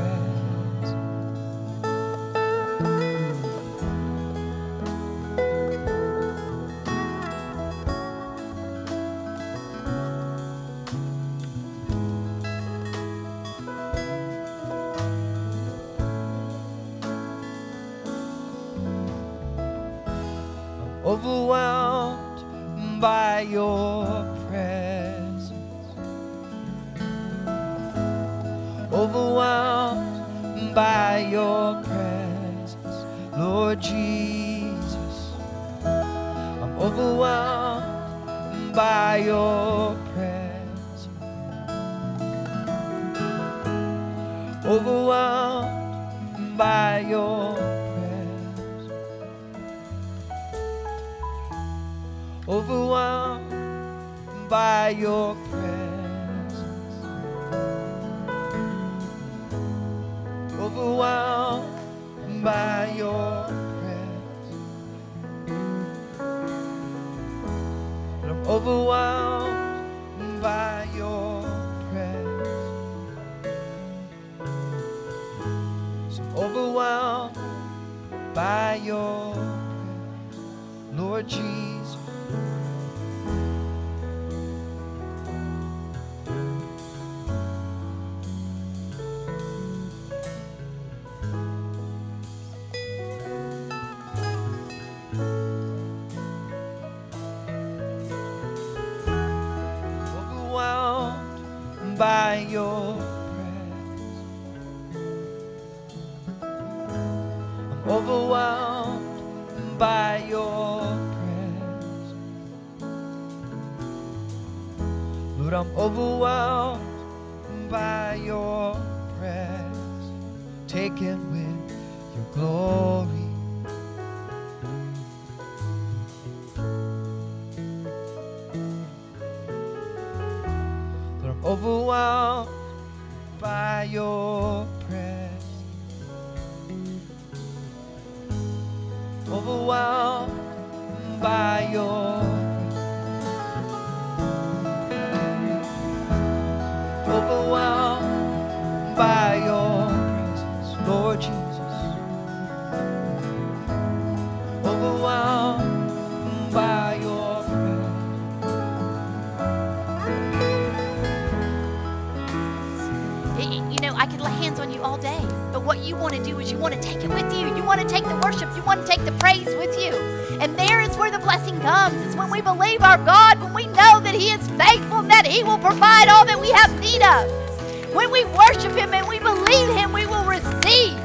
You want to you want to take it with you. You want to take the worship, you want to take the praise with you. And there is where the blessing comes. It's when we believe our God, when we know that He is faithful, and that He will provide all that we have need of. When we worship Him and we believe Him, we will receive.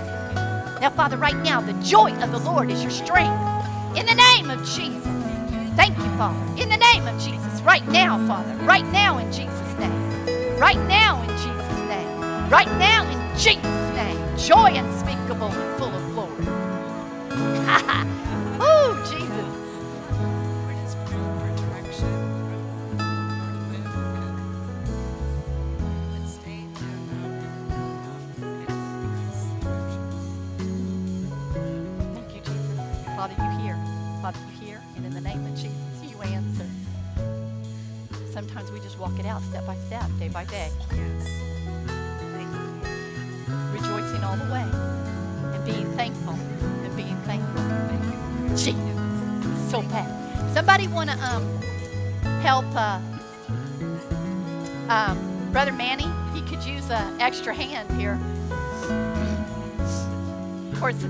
Now, Father, right now, the joy of the Lord is your strength. In the name of Jesus. Thank you, Father. In the name of Jesus. Right now, Father. Right now, in Jesus' name. Right now, in Jesus' name. Right now, in Jesus' name. Joy unspeakable help uh, um, Brother Manny? He could use an extra hand here. Or it's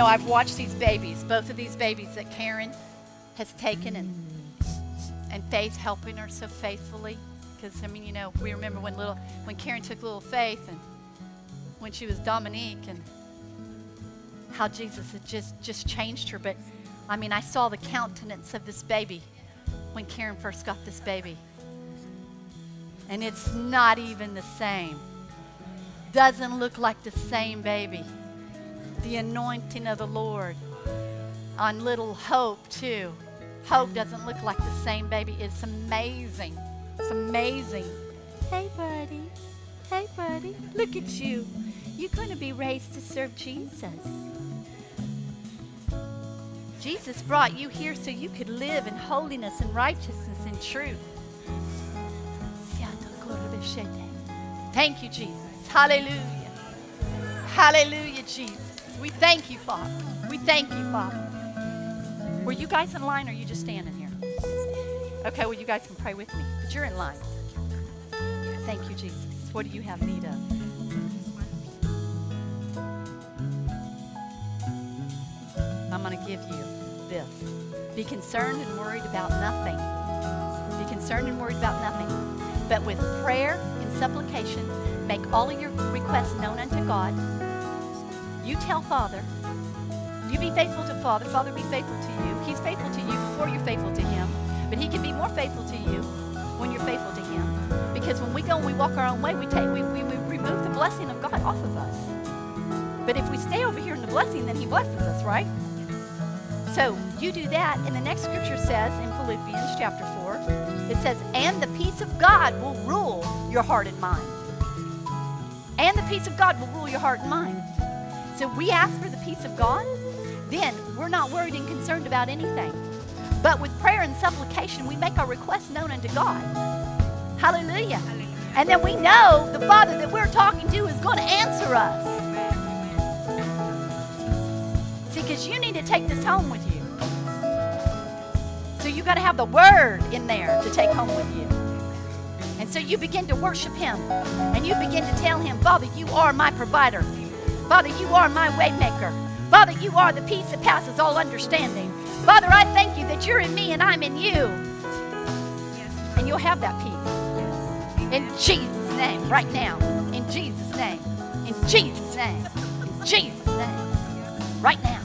know, I've watched these babies, both of these babies that Karen has taken and and Faith helping her so faithfully. Because I mean, you know, we remember when little when Karen took little Faith and when she was Dominique and how Jesus had just just changed her. But I mean, I saw the countenance of this baby when Karen first got this baby. And it's not even the same doesn't look like the same baby. The anointing of the Lord on little Hope, too. Hope doesn't look like the same baby. It's amazing. It's amazing. Hey, buddy. Hey, buddy. Look at you. You're going to be raised to serve Jesus. Jesus brought you here so you could live in holiness and righteousness and truth. Thank you, Jesus. Hallelujah. Hallelujah, Jesus. We thank you, Father. We thank you, Father. Were you guys in line or are you just standing here? Okay, well, you guys can pray with me, but you're in line. Thank you, Jesus. What do you have need of? I'm going to give you this. Be concerned and worried about nothing. Be concerned and worried about nothing. But with prayer and supplication, make all of your requests known unto God. You tell Father. You be faithful to Father. Father be faithful to you. He's faithful to you before you're faithful to Him. But He can be more faithful to you when you're faithful to Him. Because when we go and we walk our own way, we take we, we, we remove the blessing of God off of us. But if we stay over here in the blessing, then He blesses us, right? So you do that, and the next scripture says in Philippians chapter 4, it says, And the peace of God will rule your heart and mind. And the peace of God will rule your heart and mind. So we ask for the peace of God, then we're not worried and concerned about anything. But with prayer and supplication, we make our requests known unto God. Hallelujah. And then we know the Father that we're talking to is going to answer us. See, because you need to take this home with you. So you got to have the Word in there to take home with you. And so you begin to worship Him. And you begin to tell Him, Father, you are my provider. Father, you are my waymaker. Father, you are the peace that passes all understanding. Father, I thank you that you're in me and I'm in you. And you'll have that peace. In Jesus' name, right now. In Jesus' name. In Jesus' name. In Jesus' name. Right now.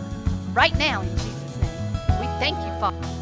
Right now, in Jesus' name. We thank you, Father.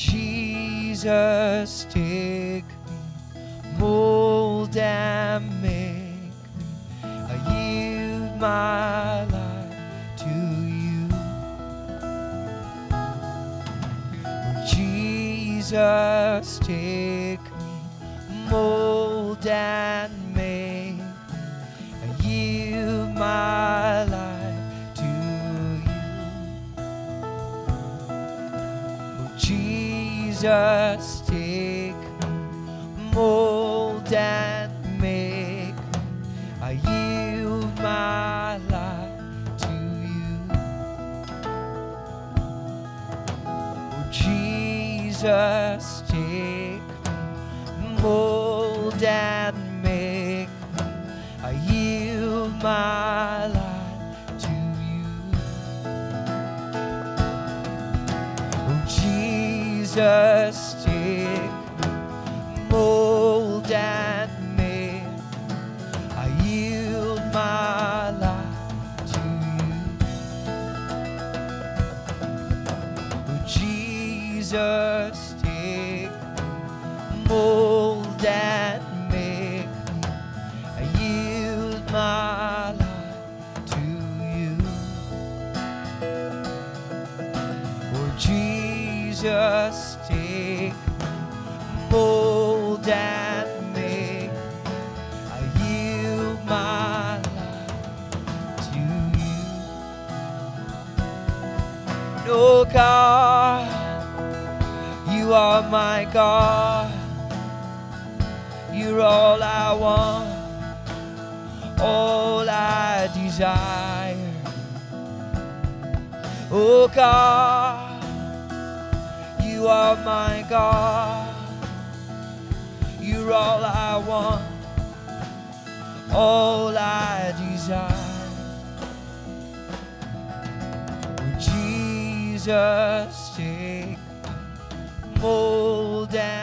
Jesus, take me, mold and make me. I yield my life to you. Jesus, take desire. Oh God, you are my God. You're all I want, all I desire. Jesus, take mold and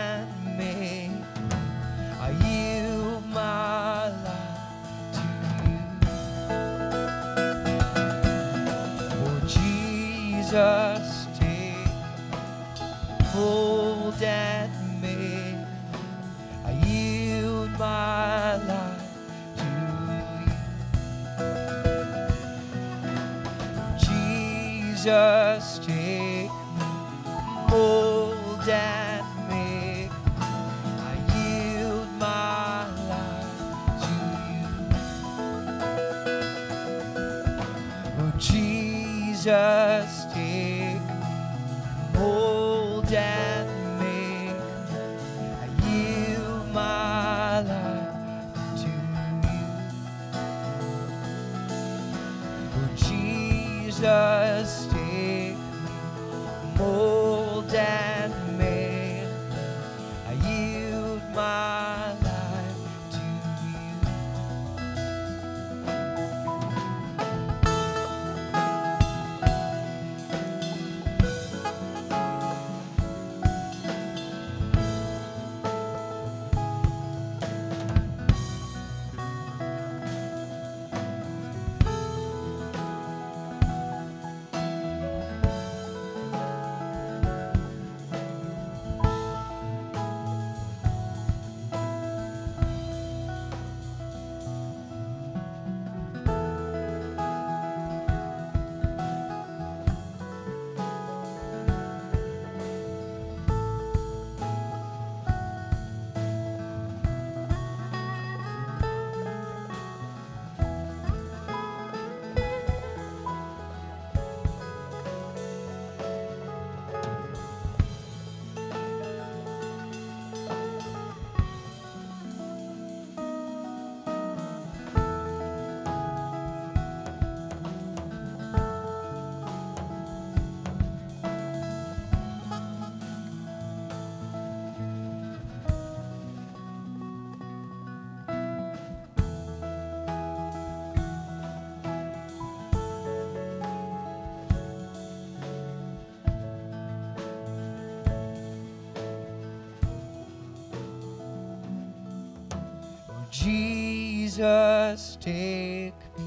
Jesus, take me,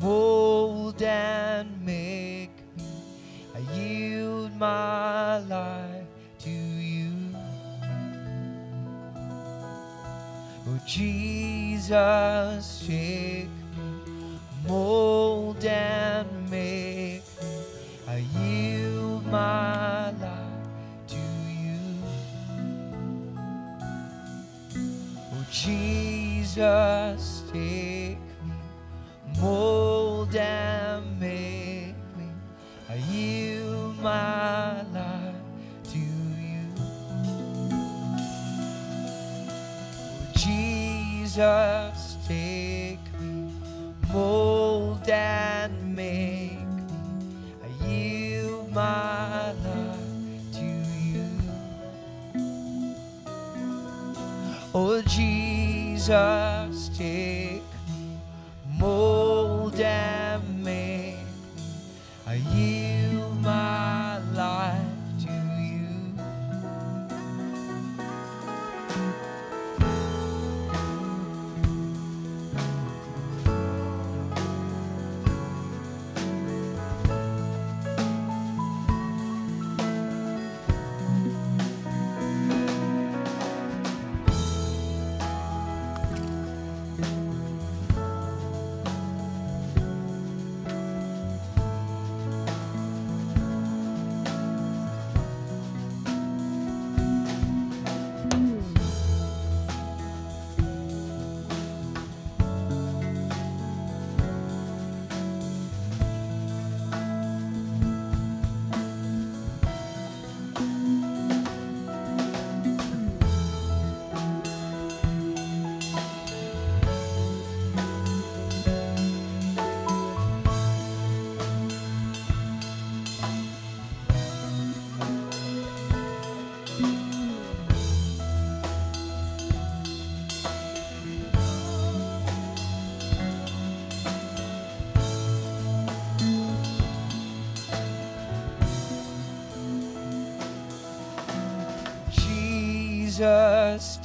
mold and make me. I yield my life to you. Oh, Jesus.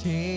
Jesus,